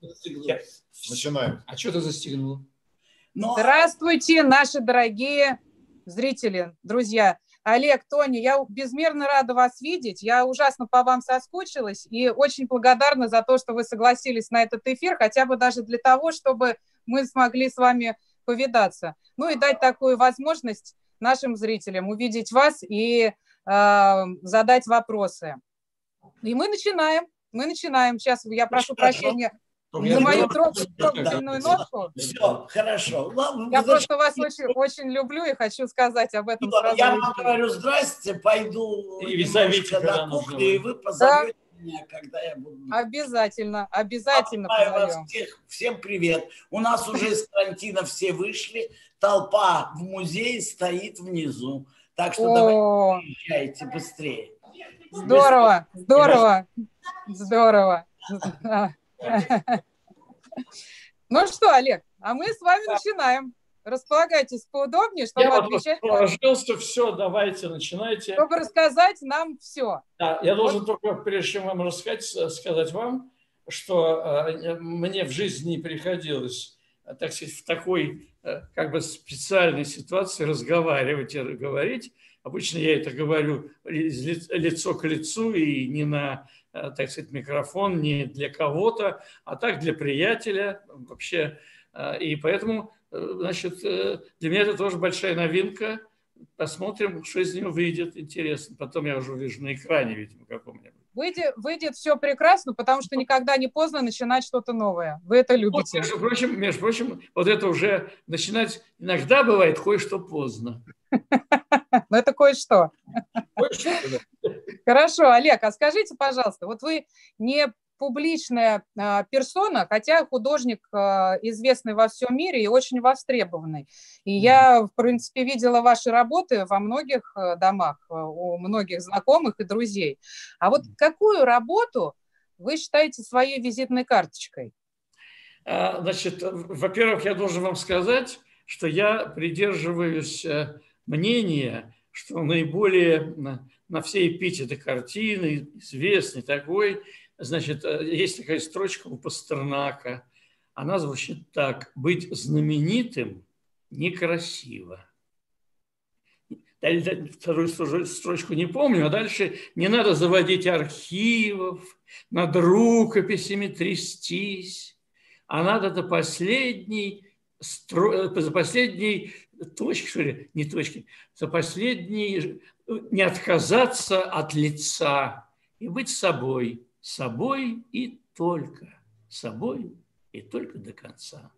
Начинаем. А что ты застегнул? Но Здравствуйте, наши дорогие зрители, друзья. Олег, Тоня, я безмерно рада вас видеть. Я ужасно по вам соскучилась и очень благодарна за то, что вы согласились на этот эфир, хотя бы даже для того, чтобы мы смогли с вами повидаться. Ну и дать такую возможность нашим зрителям увидеть вас и э, задать вопросы. И мы начинаем. Мы начинаем. Сейчас я прошу Хорошо. прощения Я мою трогательную нотку. все, хорошо. Ладно, Я ну, просто вас очень, очень люблю и хочу сказать об этом ну, сразу. Я вам говорю здрасте, пойду И немножко на кухню, и вы позовете меня, когда я буду. Обязательно, обязательно Обнимаю вас позовем. всех. Всем привет. У нас уже из карантина все вышли. Толпа в музее стоит внизу. Так что давайте О, приезжайте быстрее. здорово, здорово, здорово. Ну что, Олег, а мы с вами начинаем. Располагайтесь поудобнее, чтобы Я вот отвечать, расположился, все, давайте, начинайте. чтобы рассказать нам все. Да, я должен только, прежде чем вам рассказать, сказать вам, что э, мне в жизни не приходилось, э, так сказать, в такой э, как бы специальной ситуации разговаривать и говорить. Обычно я это говорю лицо к лицу и не на, так сказать, микрофон, не для кого-то, а так для приятеля вообще. Э, И поэтому, э, значит, э, для меня это тоже большая новинка. Посмотрим, что из нее выйдет. Интересно. Потом я уже увижу на экране, видимо, каком-нибудь. Выйдет, выйдет все прекрасно, потому что никогда не поздно начинать что-то новое. Вы это Вот, любите. между прочим, между прочим, вот это уже начинать иногда бывает кое-что поздно. Но это кое-что. Хорошо, Олег, а скажите, пожалуйста, вот вы не публичная а, персона, хотя художник а, известный во всем мире и очень востребованный. И я, в принципе, видела ваши работы во многих а, домах, у многих знакомых и друзей. А вот какую работу вы считаете своей визитной карточкой? Значит, во-первых, я должен вам сказать, что я придерживаюсь э, мнения, что наиболее на, на все эпитеты картины, известный такой, значит, э, есть такая строчка у Пастернака, она звучит так, быть знаменитым некрасиво. Вторую строчку- не помню, а дальше не надо заводить архивов, над рукописями трястись, а надо до последней, э, за последней точки, что ли, не точки, за последней э, не отказаться от лица и быть собой, собой и только, собой и только до конца.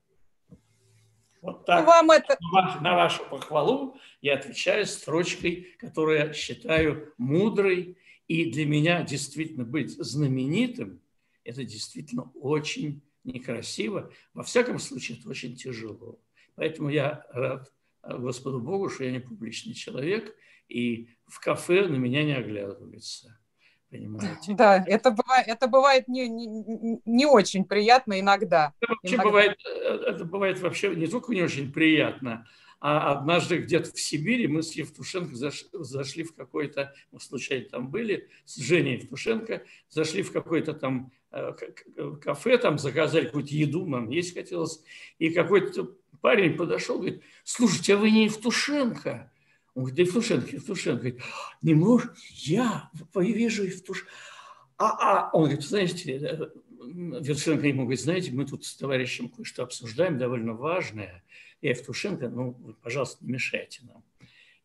Вот так. Вам это На вашу похвалу я отвечаю строчкой, которую я считаю мудрой. И для меня действительно быть знаменитым – это действительно очень некрасиво. Во всяком случае, это очень тяжело. Поэтому я рад э, Господу Богу, что я не публичный человек, и в кафе на меня не оглядываются. Понимаете? Да, это бывает, это бывает не, не, не очень приятно иногда. Это вообще Иногда. бывает, э, это бывает вообще не только не очень приятно, а однажды где-то в Сибири мы с Евтушенко заш- зашли в какой-то, мы случайно там были, с Женей Евтушенко, зашли в какой-то там э, кафе, там заказали какую-то еду, нам есть хотелось, и какой-то парень подошел, говорит, слушайте, а вы не Евтушенко? Он говорит, Евтушенко, Евтушенко. Говорит, не можешь, я вижу Евтушенко. А, а, он говорит, знаете, э, Евтушенко ему говорит, знаете, мы тут с товарищем кое-что обсуждаем, довольно важное. Я Евтушенко, ну, пожалуйста, не мешайте нам.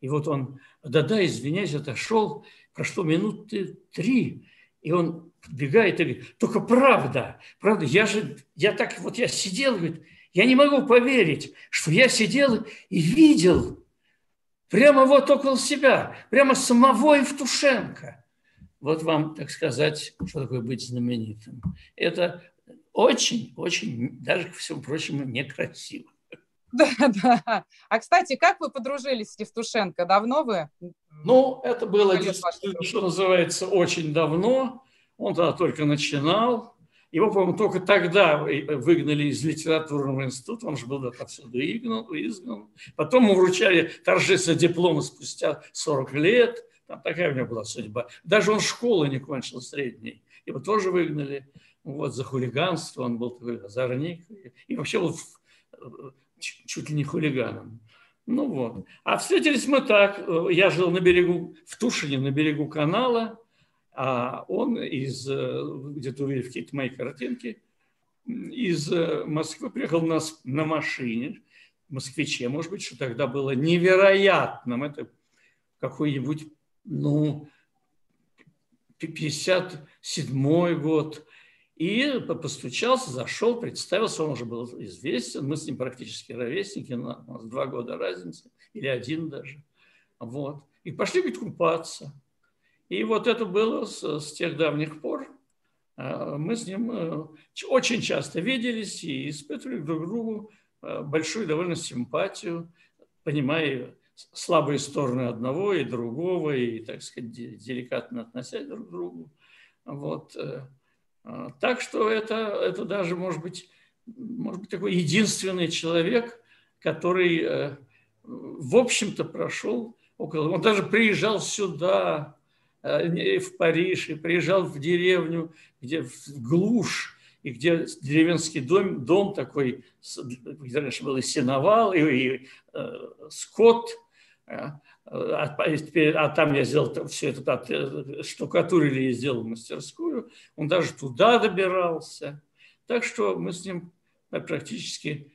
И вот он, да-да, извиняюсь, отошел, прошло минуты три, и он подбегает и говорит, только правда, правда, я же, я так вот, я сидел, говорит, я не могу поверить, что я сидел и видел прямо вот около себя, прямо самого Евтушенко. Вот вам, так сказать, что такое быть знаменитым. Это очень-очень, даже, ко всему прочему, некрасиво. Да, да. А, кстати, как вы подружились с Евтушенко? Давно вы? Ну, это было, что называется, очень давно. Он тогда только начинал. Его, по-моему, только тогда выгнали из литературного института. Он же был отсюда изгнан. изгнан. Потом ему вручали торжественные дипломы спустя 40 лет. Там такая у него была судьба. Даже он школы не кончил средней. Его тоже выгнали. вот, за хулиганство, он был такой озорник, и вообще был чуть ли не хулиганом. Ну вот. А встретились мы так. Я жил на берегу, в Тушине, на берегу канала, а он из, где-то увидели какие-то мои картинки, из Москвы приехал нас на машине, москвиче, может быть, что тогда было невероятным. Это какой-нибудь, ну, 57 год. И постучался, зашел, представился, он уже был известен. Мы с ним практически ровесники, у нас два года разницы, или один даже. Вот. И пошли, говорит, купаться. И вот это было с, с тех давних пор. А, мы с ним э, очень часто виделись и испытывали друг другу э, большую довольно симпатию, понимая слабые стороны одного и другого, и, так сказать, деликатно относясь друг к другу. Вот. Э, а, так что это, это даже, может быть, может быть, такой единственный человек, который, в общем-то, прошел около... Он даже приезжал сюда, в Париж, и приезжал в деревню, где в глушь, и где деревенский дом, дом такой, где раньше был и сеновал, и, и э, скот, а, а, а там я сделал все это, от, штукатурили и сделал мастерскую. Он даже туда добирался. Так что мы с ним практически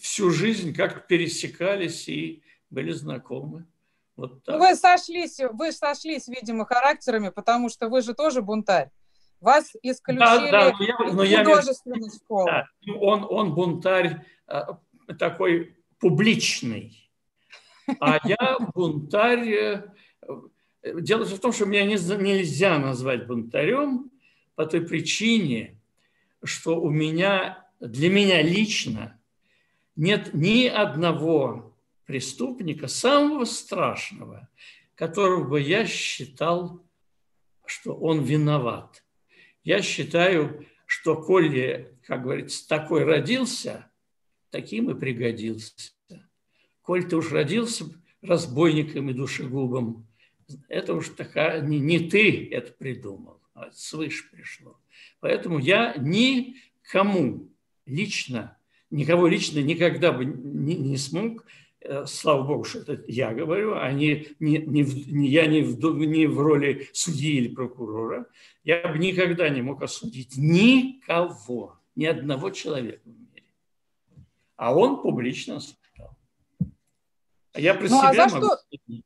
всю жизнь как пересекались и были знакомы. Вот так. Вы сошлись, вы сошлись, видимо, характерами, потому что вы же тоже бунтарь. Вас исключили да, да, но я, но я, художественной школы. Да, он, он бунтарь такой публичный а я бунтарь. Э, дело в том, что меня нельзя назвать бунтарем по той причине, что у меня, для меня лично нет ни одного преступника, самого страшного, которого бы я считал, что он виноват. Я считаю, что Колли, как говорится, такой родился, таким и пригодился коль ты уж родился разбойником и душегубом, это уж такая, не, не ты это придумал, а свыше пришло. Поэтому я никому лично, никого лично никогда бы не, не смог, слава богу, что это я говорю, а не, не, не, не я не в, не в роли судьи или прокурора, я бы никогда не мог осудить никого, ни одного человека в мире. А он публично осудил. Я про ну, себя а за могу... что?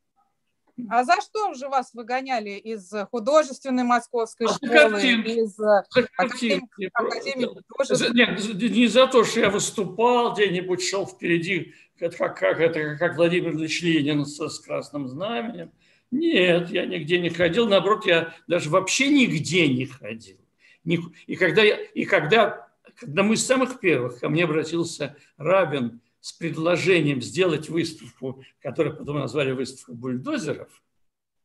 А за что же вас выгоняли из художественной московской а школы, картинки. из академии? академии Нет, не за то, что я выступал, где-нибудь шел впереди, как, как, это, как Владимир Ильич Ленин с, с красным знаменем. Нет, я нигде не ходил. Наоборот, я даже вообще нигде не ходил. И когда, я, и когда, когда мы с самых первых ко мне обратился Рабин с предложением сделать выставку, которую потом назвали выставку бульдозеров,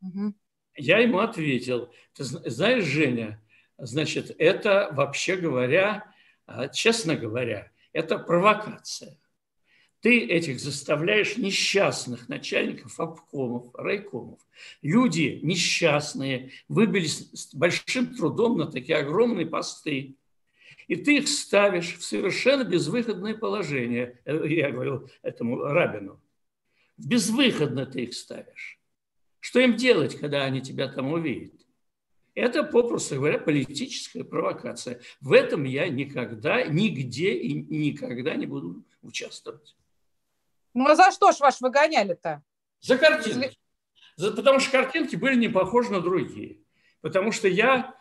угу. я ему ответил, ты знаешь, Женя, значит, это вообще говоря, а, честно говоря, это провокация. Ты этих заставляешь несчастных начальников обкомов, райкомов. Люди несчастные выбились с большим трудом на такие огромные посты и ты их ставишь в совершенно безвыходное положение. Э, я говорил этому Рабину. Безвыходно ты их ставишь. Что им делать, когда они тебя там увидят? Это, попросту говоря, политическая провокация. В этом я никогда, нигде и никогда не буду участвовать. Ну а за что ж ваш выгоняли-то? За картинки. За, потому что картинки были не похожи на другие. Потому что я,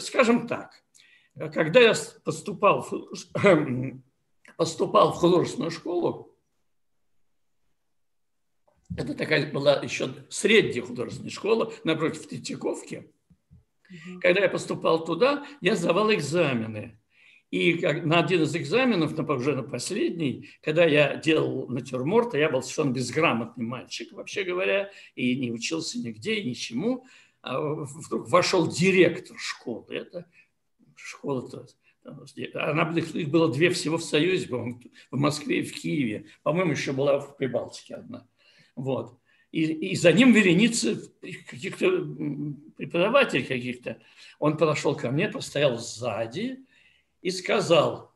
скажем так, когда я поступал, поступал в художественную школу, это такая была еще средняя художественная школа напротив Третьяковки. Когда я поступал туда, я сдавал экзамены. И на один из экзаменов, уже на последний, когда я делал натюрморт, я был совершенно безграмотный мальчик, вообще говоря, и не учился нигде, ничему, а вдруг вошел директор школы. Это школа-то она, их было две всего в Союзе, в Москве и в Киеве. По-моему, еще была в Прибалтике одна. Вот. и, и за ним вереница каких-то преподавателей каких-то. Он подошел ко мне, постоял сзади и сказал,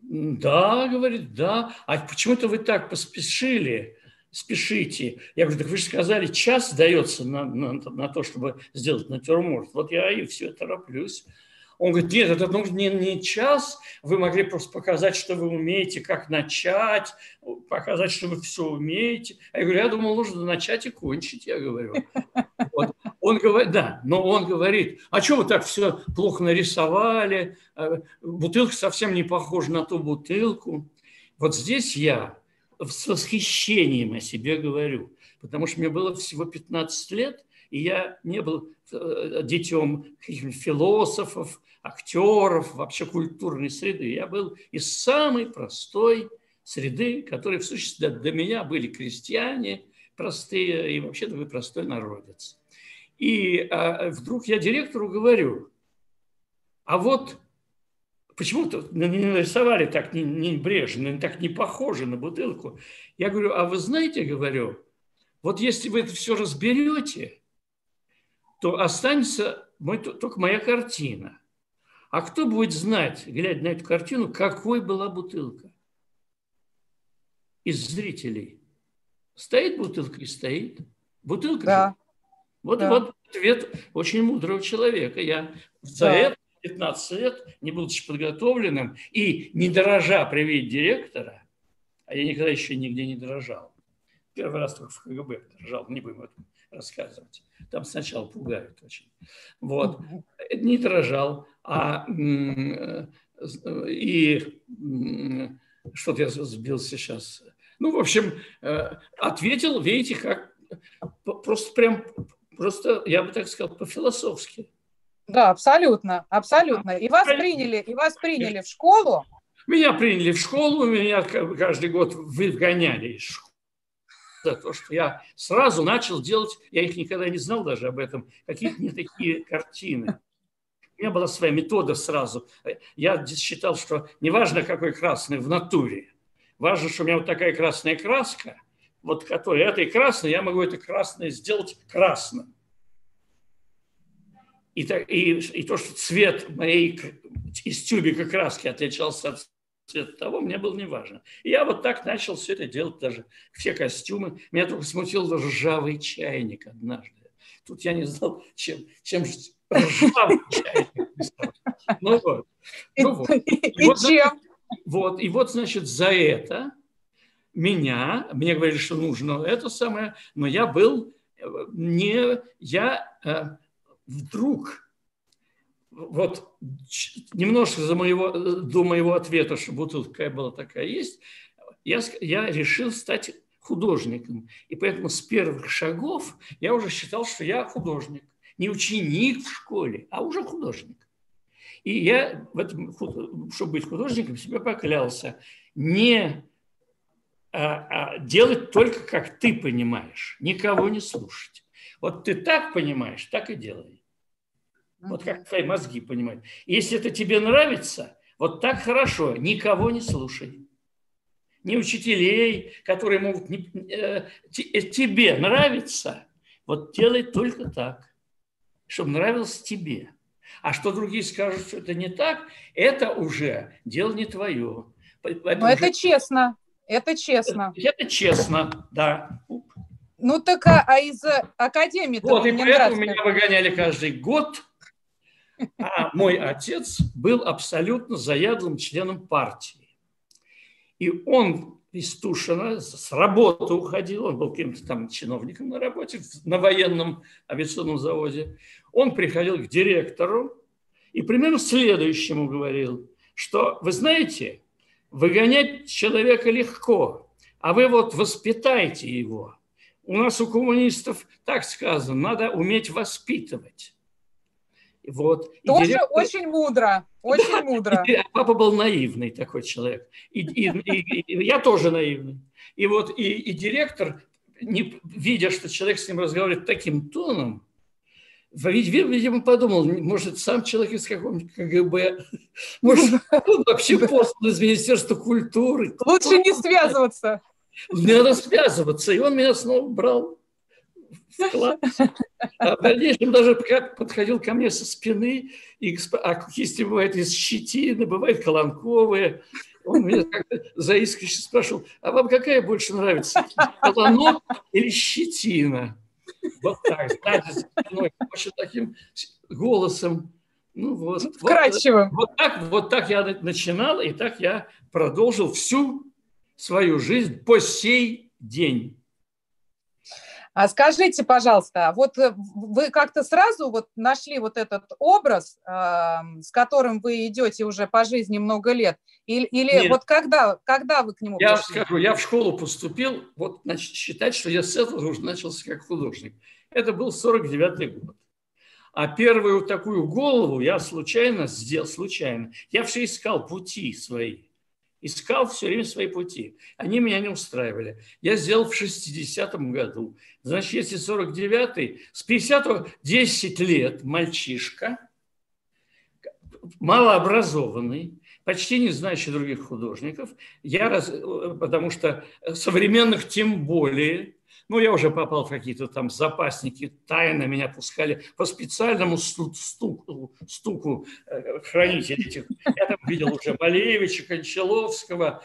да, говорит, да, а почему-то вы так поспешили, спешите. Я говорю, так вы же сказали, час дается на, на, на то, чтобы сделать натюрморт. Вот я и все тороплюсь. Он говорит, нет, это нужно не, не час, вы могли просто показать, что вы умеете, как начать, показать, что вы все умеете. А я говорю, я думал, нужно начать и кончить, я говорю. Вот. Он говорит, да, но он говорит, а что вы так все плохо нарисовали, э, бутылка совсем не похожа на ту бутылку. Вот здесь я с восхищением о себе говорю, потому что мне было всего 15 лет, и я не был э, детем философов, актеров, вообще культурной среды. Я был из самой простой среды, которые в сущности до меня были крестьяне простые и вообще вы простой народец. И а, вдруг я директору говорю, а вот почему-то нарисовали так небрежно, так не похоже на бутылку. Я говорю, а вы знаете, говорю, вот если вы это все разберете, то останется мой, только моя картина. А кто будет знать, глядя на эту картину, какой была бутылка? Из зрителей. Стоит бутылка и стоит. Бутылка да. же. Вот, да. вот ответ очень мудрого человека. Я за да. это 15 лет, не будучи подготовленным и не дорожа при виде директора, а я никогда еще нигде не дорожал. Первый раз только в КГБ дорожал, не будем это рассказывать. Там сначала пугают очень. Вот. Не дрожал, а и что-то я сбился сейчас. Ну, в общем, э, ответил, видите, как просто прям, просто, я бы так сказал, по-философски. Да, абсолютно, абсолютно. И вас приняли, и вас приняли в школу? Меня приняли в школу, меня каждый год выгоняли из школы за то, что я сразу начал делать, я их никогда не знал даже об этом, какие-то не такие картины. У меня была своя метода сразу. Я считал, что неважно, какой красный в натуре, важно, что у меня вот такая красная краска, вот которая этой красной, я могу это красное сделать красным. И, и, и то, что цвет моей из тюбика краски отличался от цвета того, мне было не важно. И я вот так начал все это делать, даже все костюмы. Меня только смутил ржавый чайник однажды. Тут я не знал, чем, чем ржавый чайник. Ну вот. Ну вот. И, вот, чем? Вот, и вот, значит, за это меня, мне говорили, что нужно это самое, но я был э, не, я э, вдруг вот немножко за моего, до моего ответа, что бутылка какая была, такая есть, я, я решил стать художником. И поэтому с первых шагов я уже считал, что я художник. Не ученик в школе, а уже художник. И я, в этом, чтобы быть художником, себе поклялся не а, а делать только, как ты понимаешь, никого не слушать. Вот ты так понимаешь, так и делай. Вот как твои мозги понимают. Если это тебе нравится, вот так хорошо, никого не слушай. Ни учителей, которые могут... Не, э, э, тебе нравится, вот делай только так, чтобы нравилось тебе. А что другие скажут, что это не так, это уже дело не твое. Это Но уже... это честно. Это честно. Это, это честно, да. Ну так а, а из академии Вот, и поэтому меня выгоняли каждый год а мой отец был абсолютно заядлым членом партии. И он из Тушина с работы уходил, он был каким-то там чиновником на работе, на военном авиационном заводе. Он приходил к директору и примерно следующему говорил, что, вы знаете, выгонять человека легко, а вы вот воспитайте его. У нас у коммунистов так сказано, надо уметь воспитывать. Вот. Тоже директор... очень мудро, очень да, мудро. Папа был наивный такой человек. И, и, и, и я тоже наивный. И вот и, и директор, не, видя, что человек с ним разговаривает таким тоном, видимо, подумал, может, сам человек из какого-нибудь КГБ, может, он вообще послан из Министерства культуры. Лучше не связываться. надо связываться. И он меня снова брал в класс. А в дальнейшем даже подходил ко мне со спины, и, а кисти бывают из щетины, бывают колонковые. Он меня как-то заискивающе спрашивал, а вам какая больше нравится, колонок или щетина? Вот так, знаете, очень таким голосом. Ну вот, Вкрадчивым. Вот, вот, так, вот так я начинал, и так я продолжил всю свою жизнь по сей день. А скажите, пожалуйста, вот э, вы как-то сразу вот нашли вот этот образ, э, с которым вы идете уже по жизни много лет, или, или вот когда, когда вы к нему я пришли? скажу, я в школу поступил, вот значит, считать, что я с этого уже начался как художник. Это был 49-й год. А первую такую голову я случайно сделал, случайно. Я все искал пути свои искал все время свои пути. Они меня не устраивали. Я сделал в 60-м году. Значит, если 49-й, с 50-го 10 лет мальчишка, малообразованный, почти не знающий других художников, я раз, потому что современных тем более, ну, я уже попал в какие-то там запасники, тайно меня пускали по специальному стуку, стуку э, хранителей этих. Я там видел уже Малевича, Кончаловского,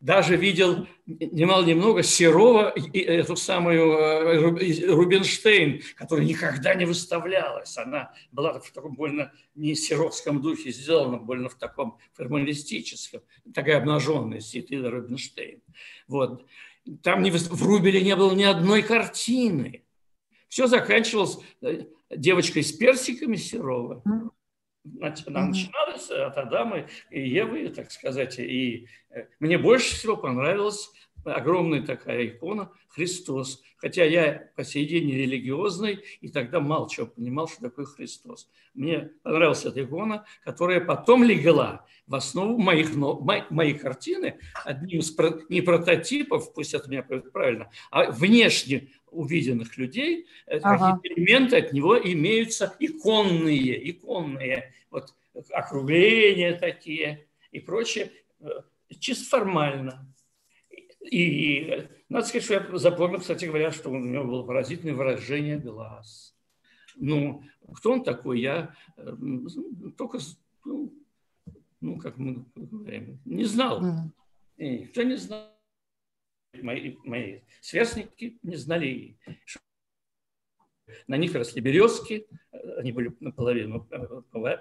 даже видел немало немного Серова и эту самую э, Рубинштейн, которая никогда не выставлялась. Она была в таком больно не серовском духе сделана, больно в таком формалистическом, такая обнаженная Ситида Рубинштейн. Вот. Там не, в Рубеле не было ни одной картины. Все заканчивалось э, девочкой с персиками Серова. Она начиналась от Адама и Евы, так сказать. И э, мне больше всего понравилась огромная такая икона Христос. Хотя я по сей день религиозный, и тогда мало чего понимал, что такое Христос. Мне понравилась эта икона, которая потом легла в основу моих, моих картины, одним из не прототипов, пусть это меня правильно, а внешне увиденных людей, э, ага. какие элементы от него имеются иконные, иконные, вот округления такие и прочее, э, чисто формально. И надо сказать, что я запомнил, кстати говоря, что у него было поразительное выражение глаз. Ну, кто он такой, я э, только, ну, ну как мы говорим, не знал. И никто не знал. Мои, мои сверстники не знали. На них росли березки, они были наполовину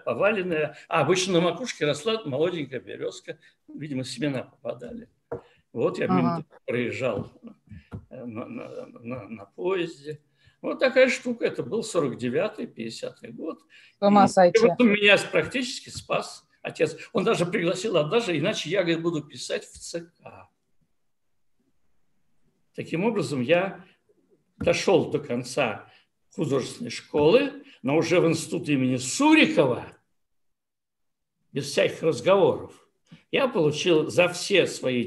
поваленные, а обычно на макушке росла молоденькая березка, видимо, семена попадали. Вот я ага. проезжал э, на, на, на, на поезде. Вот такая штука. Это был 49-й, 50-й год. И вот он меня практически спас отец. Он даже пригласил, даже иначе я говорит, буду писать в ЦК. Таким образом, я дошел до конца художественной школы, но уже в институте имени Сурикова, без всяких разговоров я получил за все свои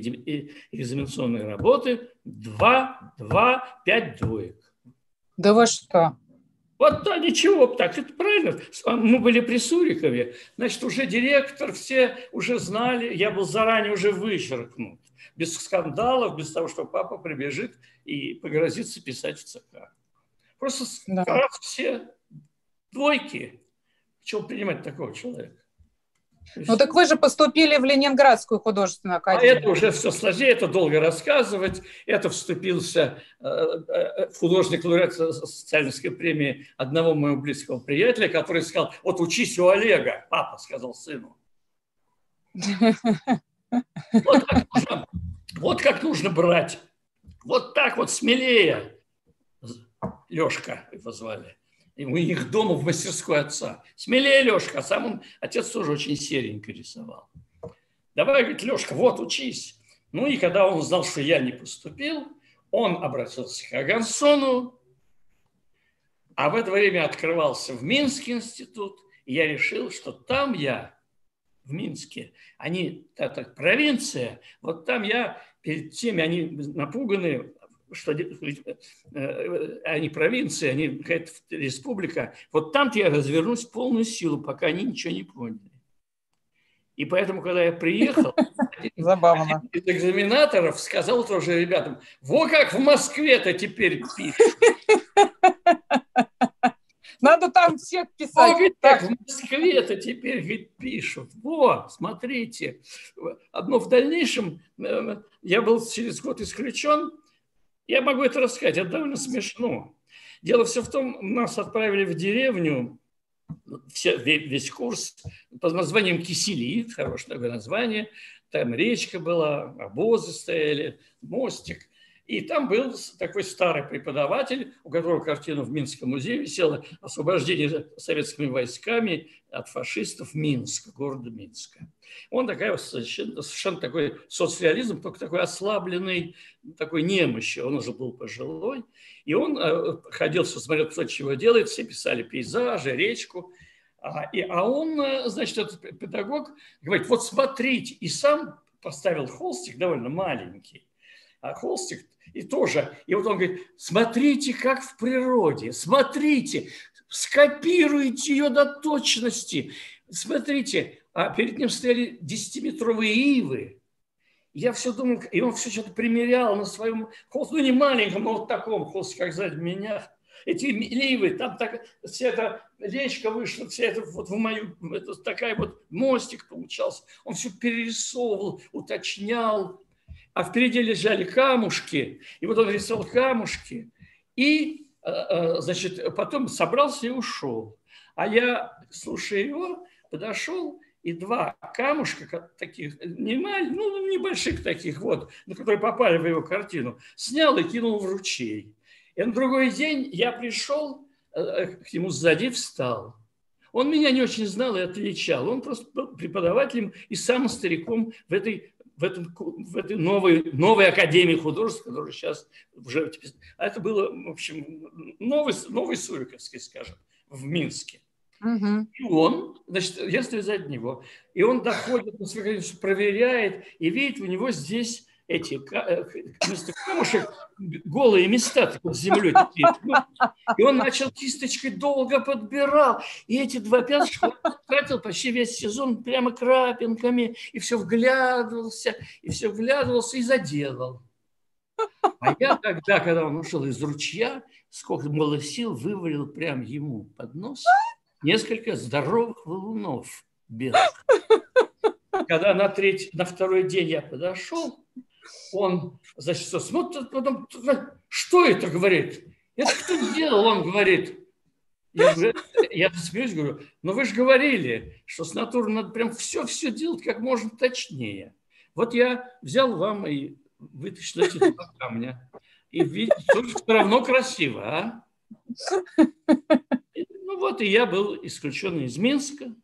экзаменационные работы 2, 2, 5 двоек. Да вы что? Вот да, ничего, так это правильно. Мы были при Сурикове, значит, уже директор, все уже знали, я был заранее уже вычеркнут. Без скандалов, без того, что папа прибежит и погрозится писать в ЦК. Просто да. все двойки. Чего принимать такого человека? Ну так вы же поступили в Ленинградскую художественную а академию. А это уже все сложнее, это долго рассказывать. Это вступился э, э, художник лауреат социальной премии одного моего близкого приятеля, который сказал, вот учись у Олега, папа сказал сыну. Вот как нужно, вот как нужно брать. Вот так вот смелее. Лешка его звали у них дома в мастерской отца. Смелее, Лешка, а сам он, отец тоже очень серенько рисовал. Давай, говорит, Лешка, вот, учись. Ну и когда он узнал, что я не поступил, он обратился к Агансону, а в это время открывался в Минский институт, и я решил, что там я, в Минске, они, это провинция, вот там я перед теми, они напуганы, что э, они провинции, они какая-то республика, вот там-то я развернусь в полную силу, пока они ничего не поняли. И поэтому, когда я приехал, Забавно. один из экзаменаторов сказал тоже ребятам, во как в Москве-то теперь пишут. Надо там всех писать. говорит, Так, как в Москве-то теперь говорит, пишут. Во, смотрите. Одно в дальнейшем, э, я был через год исключен, я могу это рассказать, это довольно смешно. Дело все в том, нас отправили в деревню, все, ве- весь курс под названием Киселит, хорошее такое название. Там речка была, обозы стояли, мостик. И там был такой старый преподаватель, у которого картина в Минском музее висела «Освобождение советскими войсками от фашистов Минска, города Минска». Он такая вот совершенно, совершенно такой соцреализм, только такой ослабленный, такой немощи. Он уже был пожилой. И он э, ходил, смотрел, кто чего делает, все писали пейзажи, речку. А, и, а он, э, значит, этот педагог говорит, вот смотрите, и сам поставил холстик довольно маленький, а холстик и тоже. И вот он говорит, смотрите, как в природе, смотрите, скопируйте ее до точности. Смотрите, а перед ним стояли 10-метровые ивы. Я все думал, и он все что-то примерял на своем холсте, ну не маленьком, но вот таком холсте, как сзади меня. Эти ивы, там так, вся эта речка вышла, вся это вот в мою, это такая вот мостик получался. Он все перерисовывал, уточнял, а впереди лежали камушки, и вот он рисовал камушки, и, э, э, значит, потом собрался и ушел. А я, слушая его, подошел, и два камушка ка- таких, не маль- ну, небольших таких вот, на которые попали в его картину, снял и кинул в ручей. И на другой день я пришел э, э, к нему сзади, встал. Он меня не очень знал и отличал. Он просто был преподавателем и самым стариком в этой, в этом, в этой новой, новой академии художеств, которая сейчас уже... А это было, в общем, новый, новый Суриковский, скажем, в Минске. мгм. И он, значит, я стою сзади него, и он доходит, границу, проверяет, и видит у него здесь эти э, вместо камушек голые места с землей такие. И он начал кисточкой долго подбирал. И эти два пяточка тратил почти весь сезон прямо крапинками. И все вглядывался, и все вглядывался и заделал. А я тогда, когда он ушел из ручья, сколько было сил, вывалил прям ему под нос несколько здоровых валунов белых. Когда на, третий, на второй день я подошел, он, значит, смотрит, потом, что это, говорит? Это кто сделал, он говорит. Я, говорю, я смеюсь, говорю, но вы же говорили, что с натурой надо прям все-все делать как можно точнее. Вот я взял вам и вытащил эти два камня. И видите, все равно красиво, а? Ну вот, и я был исключен из Минска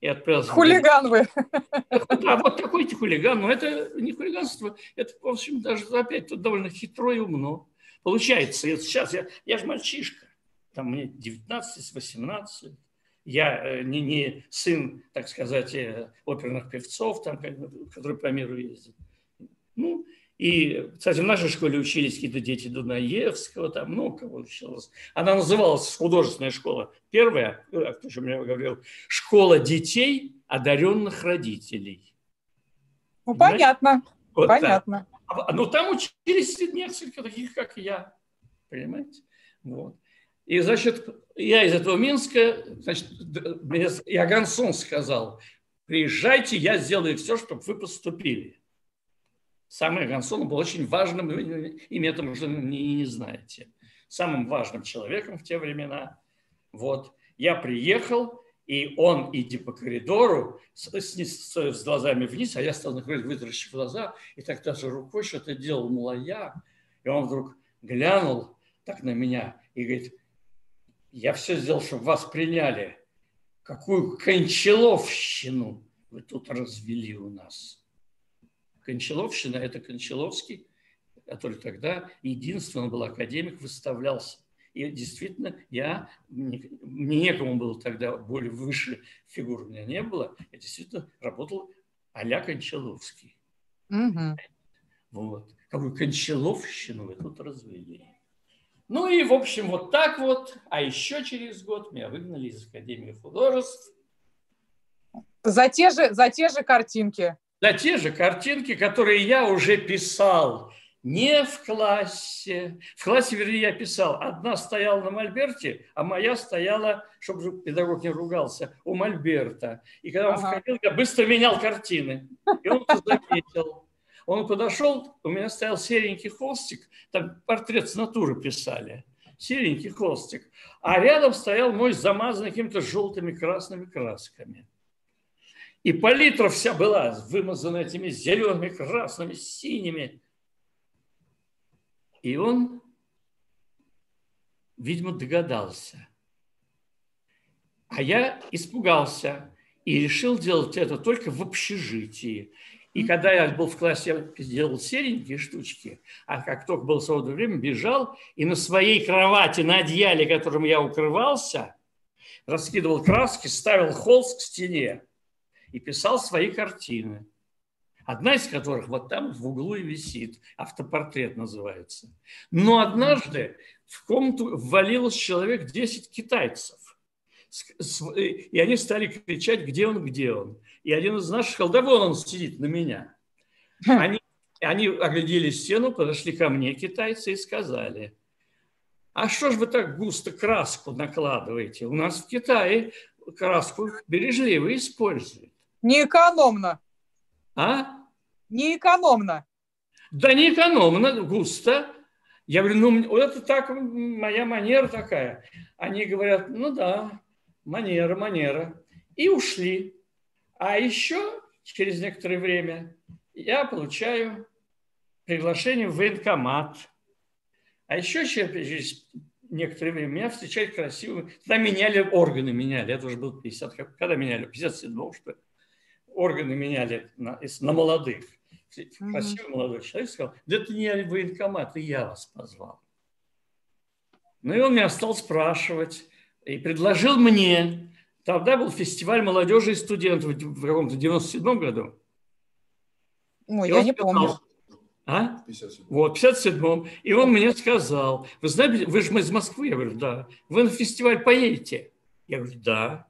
и отправился. Хулиган вы. да, вот такой хулиган, но это не хулиганство, это, в общем, даже опять тут довольно хитро и умно. Получается, сейчас я, я же мальчишка, там мне 19-18, я э, не, не сын, так сказать, э, оперных певцов, там, которые по миру ездят. Ну, и, кстати, в нашей школе учились какие-то дети Дунаевского, там много кого училось. Она называлась художественная школа. Первая, э, кто же мне говорил, школа детей, одаренных родителей. Ну, Понимаешь? понятно, Вот так. понятно. А, Ну, там учились несколько таких, как я. Понимаете? Вот. И, значит, я из этого Минска, значит, мне Иоганн Сон сказал, приезжайте, я сделаю все, чтобы вы поступили. Сам Иоганн Сон был очень важным, имя это уже не, не знаете, самым важным человеком в те времена. Вот. Я приехал, и он, идя по коридору, с- с- с глазами вниз, а я стал находить, вытаращив глаза, и так даже рукой что-то делал малая. И он вдруг глянул так на меня и говорит, я все сделал, чтобы вас приняли. Какую кончаловщину вы тут развели у нас. Кончаловщина – это Кончаловский, который тогда единственный был академик, выставлялся. И действительно, я, мне некому было тогда, более выше фигур у меня не было, я действительно работал а-ля Кончаловский. Мгм. Вот. Какую кончаловщину вы тут развели. Ну и, в общем, вот так вот. А еще через год меня выгнали из Академии художеств. За те же, за те же картинки. За те же картинки, которые я уже писал не в классе. В классе, вернее, я писал. Одна стояла на мольберте, а моя стояла, чтобы педагог не ругался, у мольберта. И когда он ага. входил, я быстро менял картины. И он это заметил. Он подошел, у меня стоял серенький холстик, там портрет с натуры писали. Серенький холстик. А рядом стоял мой замазанный какими-то желтыми красными красками. И палитра вся была вымазана этими зелеными, красными, синими. И он, видимо, догадался. А я испугался и решил делать это только в общежитии. И когда я был в классе, я делал серенькие штучки, а как только было свободное время, бежал и на своей кровати, на одеяле, которым я укрывался, раскидывал краски, ставил холст к стене и писал свои картины. Одна из которых вот там в углу и висит, автопортрет называется. Но однажды в комнату ввалилось человек 10 китайцев. И они стали кричать, где он, где он. И один из наших сказал, да вон он сидит на меня. Хм. Они, они оглядели стену, подошли ко мне, китайцы, и сказали, а что ж вы так густо краску накладываете? У нас в Китае краску бережливо используют. Неэкономно. А? Неэкономно. Да не экономно, густо. Я говорю, ну это так, моя манера такая. Они говорят, ну да, манера, манера. И ушли. А еще через некоторое время я получаю приглашение в военкомат. А еще через некоторое время меня встречают красивым. Тогда меняли органы, меняли. Это уже был 50, когда меняли? 57 что ли? Органы меняли на, на молодых. Красивый молодой человек сказал, да это не военкомат, и я вас позвал. Ну и он меня стал спрашивать и предложил мне, тогда был фестиваль молодежи и студентов в каком-то 97 году. Ой, и я не сказал, помню. А? 57. Вот, в 57-м. И он мне сказал, вы знаете, вы же из Москвы? Я говорю, да. Вы на фестиваль поедете? Я говорю, да.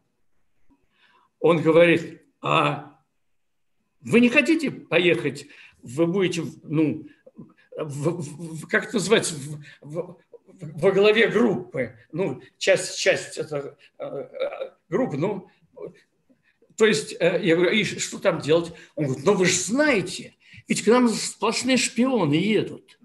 Он говорит, а вы не хотите поехать, вы будете, ну, в, в, как это называется, в, в, во главе группы, ну, часть, часть это, э, группы, ну, то есть, э, я говорю, и что там делать? Он говорит, ну вы же знаете, ведь к нам сплошные шпионы едут.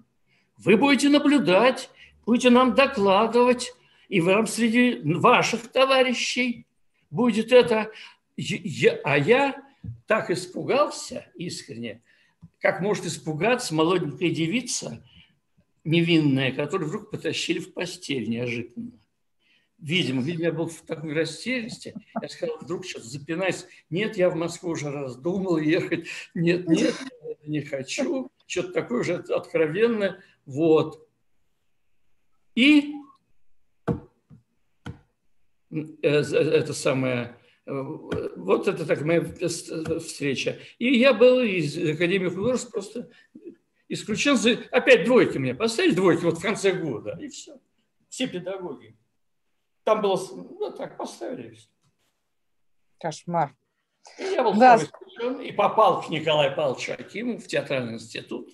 Вы будете наблюдать, будете нам докладывать, и вам среди ваших товарищей будет это. Я, а я так испугался искренне, как может испугаться молоденькая девица невинная, которую вдруг потащили в постель неожиданно. Видимо, видимо, я был в такой растерянности. Я сказал, вдруг сейчас запинаясь, нет, я в Москву уже раздумал ехать, нет, нет, не хочу. Что-то такое уже откровенное. Вот. И э, э, это самое вот это так моя встреча. И я был из Академии художеств просто исключен. Опять двойки мне поставили, двойки вот в конце года, и все. Все педагоги. Там было, ну так, поставили. Кошмар. И я был да. и попал к Николаю Павловичу Акиму в театральный институт.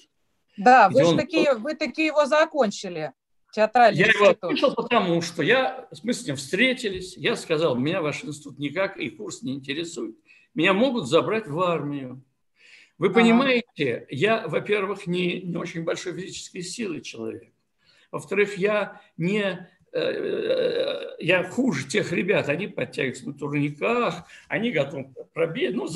Да, вы же он... такие, вы такие его закончили. Театральный я институт. его слышал, потому что я, мы с ним встретились, я сказал, меня ваш институт никак и курс не интересует. Меня могут забрать в армию. Вы понимаете, ага. я, во-первых, не, не очень большой физической силы человек. Во-вторых, я не э, э, я хуже тех ребят, они подтягиваются на турниках, они готовы пробить, ну,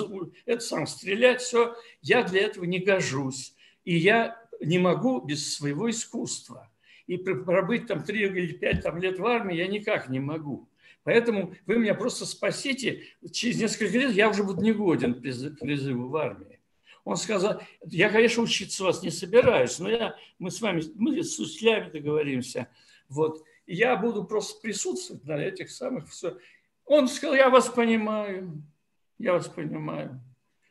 это сам стрелять, все. Я для этого не гожусь. И я не могу без своего искусства и пробыть там 3 или 5 там, лет в армии я никак не могу. Поэтому вы меня просто спасите. Через несколько лет я уже буду негоден к призыву в армии. Он сказал, я, конечно, учиться вас не собираюсь, но я, мы с вами, мы с учителями договоримся. Вот. Я буду просто присутствовать на этих самых все. Он сказал, я вас понимаю, я вас понимаю.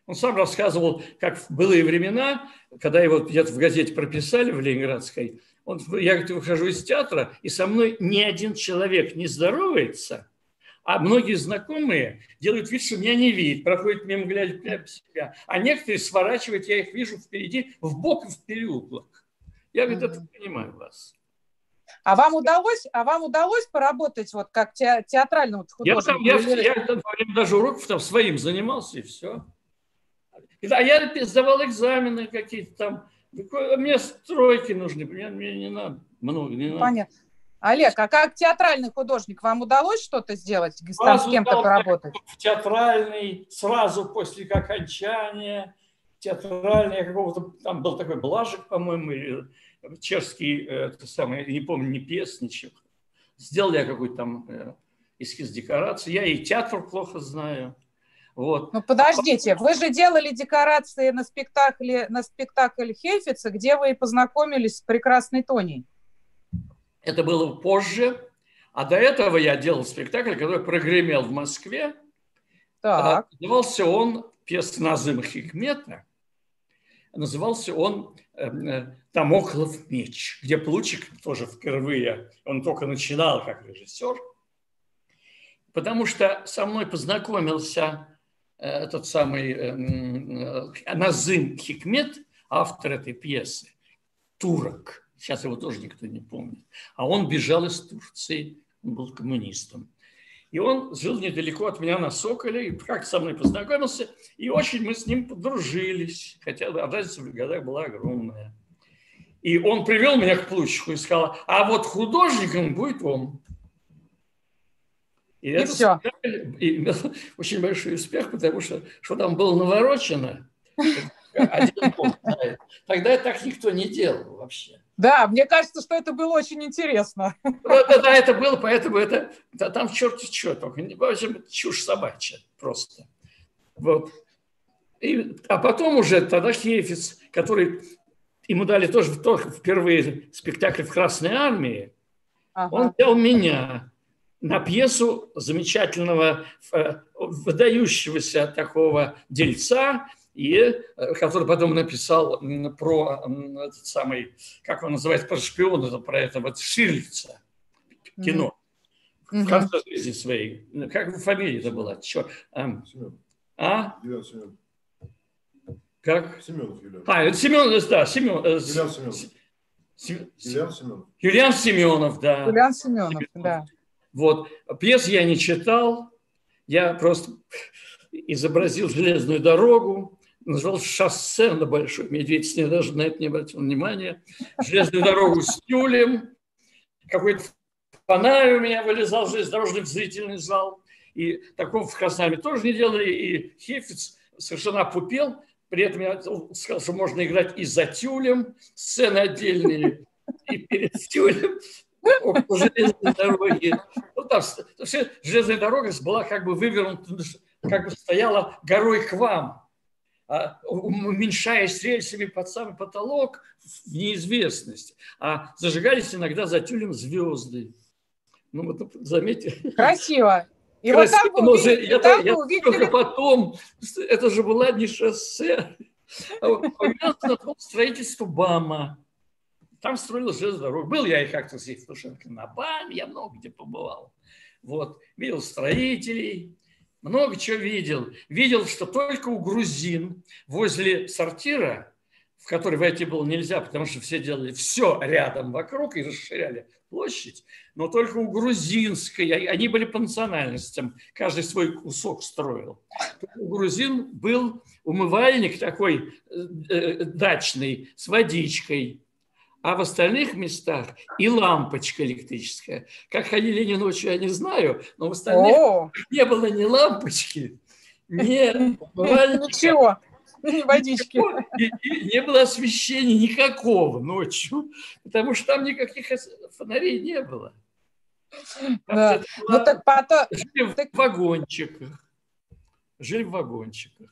Он сам рассказывал, как в былые времена, когда его где-то в газете прописали в Ленинградской, он, я говорит, выхожу из театра, и со мной ни один человек не здоровается, А многие знакомые делают вид, что меня не видят, проходят мимо, глядя прямо себя. А некоторые сворачивают, я их вижу впереди, в бок и в переулок. Я, говорит, это понимаю вас. А вам удалось, а вам удалось поработать вот как те, театральным художником? Я, там, я, я, я даже уроков там своим занимался, и все. А я сдавал экзамены какие-то там. Мне стройки нужны, мне, мне не надо много, не надо. Понятно. Олег, а как театральный художник вам удалось что-то сделать, там с кем-то поработать? В театральный, сразу после окончания театральный, какого-то, там был такой Блажик, по-моему, или чешский, э, это самое, не помню, не пьес, ничего. Сделал я какой-то там э, эскиз декорации. Я и театр плохо знаю. Вот. Ну подождите, вы же делали декорации на спектакле, на спектакль Хейфица, где вы и познакомились с прекрасной Тоней. Это было позже. А до этого я делал спектакль, который прогремел в Москве. Так. Назывался он пьеса Назыма Хикмета. Назывался он «Тамоклов эм, э, меч», где Плучик тоже впервые, он только начинал как режиссер, потому что со мной познакомился этот самый эм, э, Назым Хикмет, автор этой пьесы, турок. Сейчас его тоже никто не помнит. А он бежал из Турции, он был коммунистом. И он жил недалеко от меня на Соколе, и как со мной познакомился, и очень мы с ним подружились, хотя разница в годах была огромная. И он привел меня к Плущику и сказал, а вот художником будет он. И, и это все. имел очень большой успех, потому что что там было наворочено, один бог знает. Тогда так никто не делал вообще. Да, мне кажется, что это было очень интересно. Да, да, да это было, поэтому это да, там черт что только. В общем, чушь собачья просто. Вот. И, а потом уже тогда Хейфиц, который ему дали тоже только впервые спектакль в Красной Армии, ага. он взял меня на пьесу замечательного, э, выдающегося такого дельца, и э, который потом написал про этот самый, как он называется, про шпиона, про этого Ширлица, кино. Mm-hmm. В конце жизни своей. Как фамилия это была? Черт. А? а? Как? Семенов Юлиан. А, это Семенов, да, Семен, э, Юлиан Семенов. Сем... Юлиан Семенов. Юлиан Семенов, да. Юлиан Семенов. да. Вот. Пьес я не читал, я просто изобразил железную дорогу, назвал шоссе на Большой Медведице, даже на это не обратил внимания, железную дорогу с тюлем, какой-то фонарь у меня вылезал, железнодорожный зрительный зал, и такого в Краснодаре тоже не делали, и Хефиц совершенно опупел, при этом я сказал, что можно играть и за тюлем, сцены отдельные, и перед тюлем, по железной дороге. Ну, там, железная дорога была как бы вывернута, как бы стояла горой к вам. А, уменьшаясь рельсами под самый потолок в неизвестность. А зажигались иногда за тюлем звезды. Ну, вот заметьте. Красиво. И Красиво, вот там вы увидели, я, там я, увидели... только потом, это же была не шоссе, а строительство БАМа. Там строилась железная дорога. Был я и как-то с Евтушенко на БАМе, я много где побывал. Вот. Видел строителей, много чего видел. Видел, что только у грузин возле сортира, в который войти было нельзя, потому что все делали все рядом вокруг и расширяли площадь, но только у грузинской, они были по национальностям, каждый свой кусок строил. У грузин был умывальник такой э, э, дачный с водичкой, а в остальных местах и лампочка электрическая. Как ходили не ночью, я не знаю, но в остальных О! не было ни лампочки, ни Ничего, ни водички. не было освещения никакого ночью, потому что там никаких фонарей не было. Да. Ну, так потом... Жили в вагончиках. Жили в вагончиках.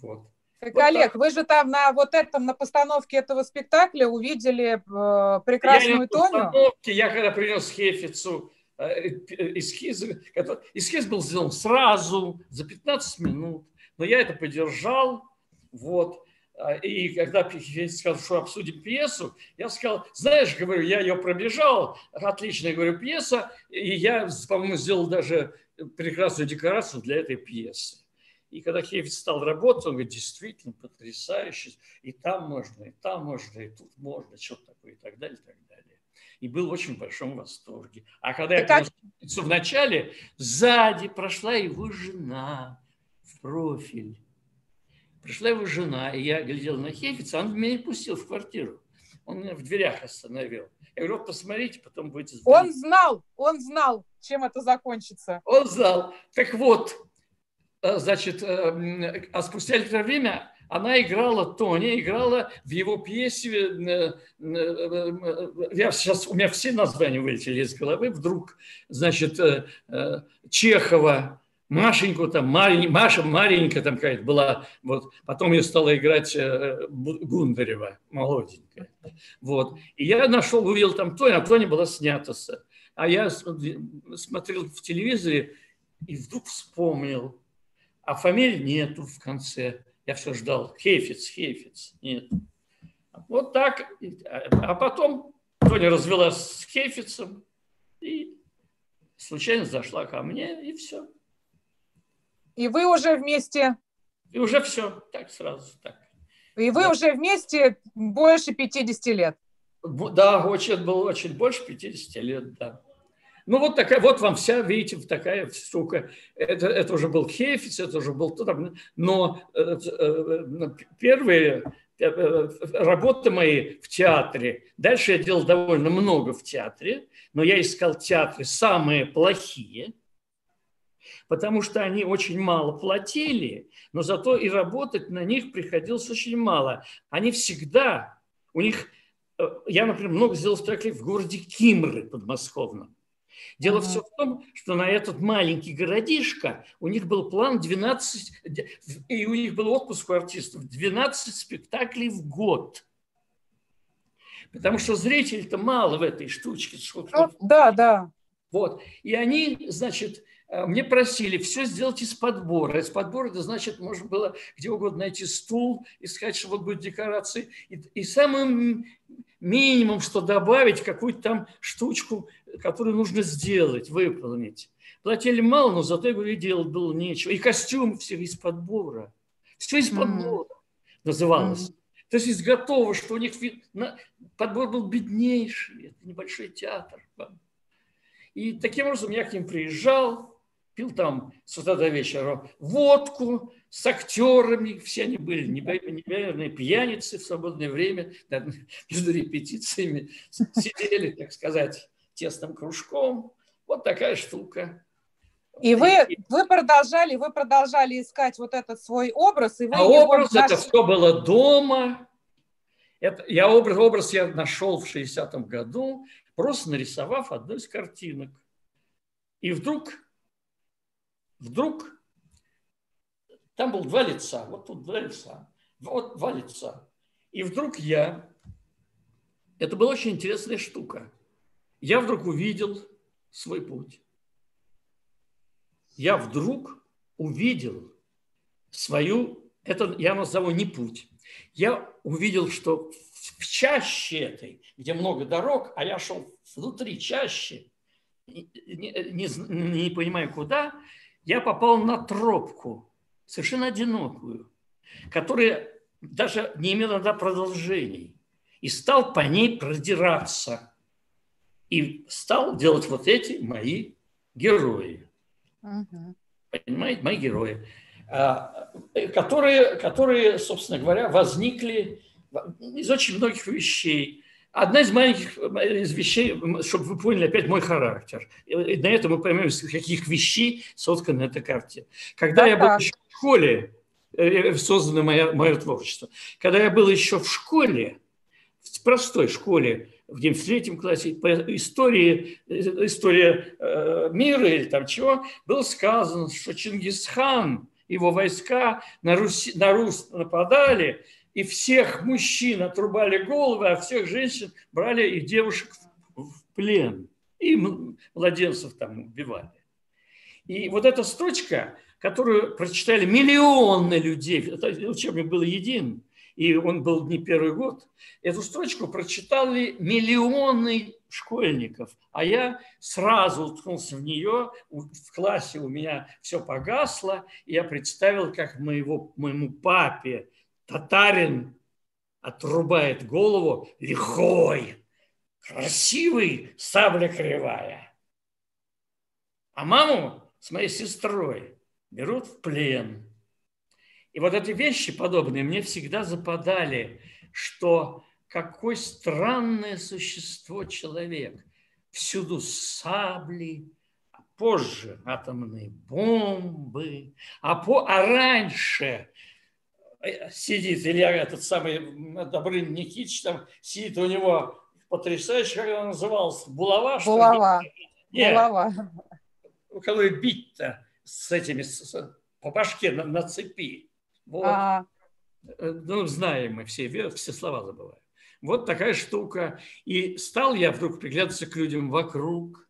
Вот. Так, вот Олег, так. вы же там на вот этом, на постановке этого спектакля увидели э, прекрасную я Тоню. Я когда принес Хефицу э, эскиз, эскиз был сделан сразу, за 15 минут, но я это поддержал, вот, а, и когда Хефиц сказал, что обсудим пьесу, я сказал, знаешь, говорю, я ее пробежал, отличная, говорю, пьеса, и я, по-моему, сделал даже прекрасную декорацию для этой пьесы. И когда Хейфиц стал работать, он говорит, действительно потрясающе. И там можно, и там можно, и тут можно, что-то такое, и так далее, и так далее. И был в очень большом восторге. А когда я как... в начале, сзади прошла его жена в профиль. Пришла его жена, и я глядел на Хейфица, он меня не пустил в квартиру. Он меня в дверях остановил. Я говорю, вот посмотрите, потом будете звонить. Он знал, он знал, чем это закончится. Он знал. Так вот, значит, э, а спустя некоторое время она играла, Тоня играла в его пьесе, э, я сейчас, у меня все названия вылетели из головы, вдруг, значит, Чехова, Машеньку там, Марень, Маша Маренька там какая-то была, вот, потом ее стала играть э, Гундарева, молоденькая, вот, и я нашел, увидел там Тоня, а Тоня была снята, а я смотрел в телевизоре и вдруг вспомнил, а фамилии нету в конце, я все ждал, Хейфиц, Хейфиц, нет, вот так, а потом Тоня развелась с Хейфицем и случайно зашла ко мне, и все. И вы уже вместе... И уже все, так сразу, так. И вы да. уже вместе больше 50 лет. Да, очень, было очень больше 50 лет, да. Ну вот такая, вот вам вся, видите, такая штука. Это, это уже был Хейфиц, это уже был но э, э, первые э, работы мои в театре. Дальше я делал довольно много в театре, но я искал театры самые плохие – потому что они очень мало платили, но зато и работать на них приходилось очень мало. Они всегда, у них, я, например, много сделал спектаклей в городе Кимры подмосковном. Дело mm-hmm. все в том, что на этот маленький городишко у них был план 12, и у них был отпуск у артистов 12 спектаклей в год. Потому что зрителей-то мало в этой штучке. Ну, да, да. Вот. И они, значит, мне просили все сделать из подбора. Из подбора, это значит, можно было где угодно найти стул и сказать, что вот будет декорации. И, и самым минимум, что добавить, какую-то там штучку, которую нужно сделать, выполнить. Платили мало, но зато, я говорю, делать было нечего. И костюм все из подбора. Все из подбора mm-hmm. называлось. Mm-hmm. То есть из готового, что у них подбор был беднейший, это небольшой театр. И таким образом я к ним приезжал, пил там с утра до вечера водку с актерами, все они были невероятные пьяницы в свободное время, между репетициями сидели, так сказать, тесным кружком. Вот такая штука. И вы, вы продолжали, вы продолжали искать вот этот свой образ, и вы а образ нашли... это все было дома. Это, я образ, образ я нашел в 60-м году, просто нарисовав одну из картинок. И вдруг вдруг там было два лица, вот тут два лица, вот два лица. И вдруг я, это была очень интересная штука, я вдруг увидел свой путь. Я вдруг увидел свою, это я назову не путь, я увидел, что в чаще этой, где много дорог, а я шел внутри чаще, не, не, не понимаю куда, я попал на тропку, совершенно одинокую, которая даже не имела иногда продолжений, и стал по ней продираться. И стал делать вот эти мои герои. Угу. Понимаете, мои герои, а, которые, которые, собственно говоря, возникли из очень многих вещей. Одна из маленьких из вещей, чтобы вы поняли опять мой характер. И на этом мы поймем, из каких вещей соткана эта карте. Когда да, я был еще в школе, э, э, создано мое, мое творчество, когда я был еще в школе, в простой школе, в 93 классе, по истории, э, история э, мира или там чего, было сказано, что Чингисхан, его войска на, Руси, на Рус нападали, и всех мужчин отрубали головы, а всех женщин брали и девушек в плен. И младенцев там убивали. И вот эта строчка, которую прочитали миллионы людей, это учебник был един, и он был не первый год, эту строчку прочитали миллионы школьников, а я сразу уткнулся в нее, в классе у меня все погасло, и я представил, как моего, моему папе татарин отрубает голову лихой, красивый, сабля кривая. А маму с моей сестрой берут в плен. И вот эти вещи подобные мне всегда западали, что какое странное существо человек. Всюду сабли, а позже атомные бомбы, а, по, а раньше сидит Илья, этот самый Добрын Никитич, там сидит у него потрясающий, как он назывался, булава? Булава. Нет, булава. У кого бить-то с этими, с, по башке на, на цепи. Вот. А -а. Ну, знаем мы все, все слова забываем. Вот такая штука. И стал я вдруг приглядываться к людям вокруг.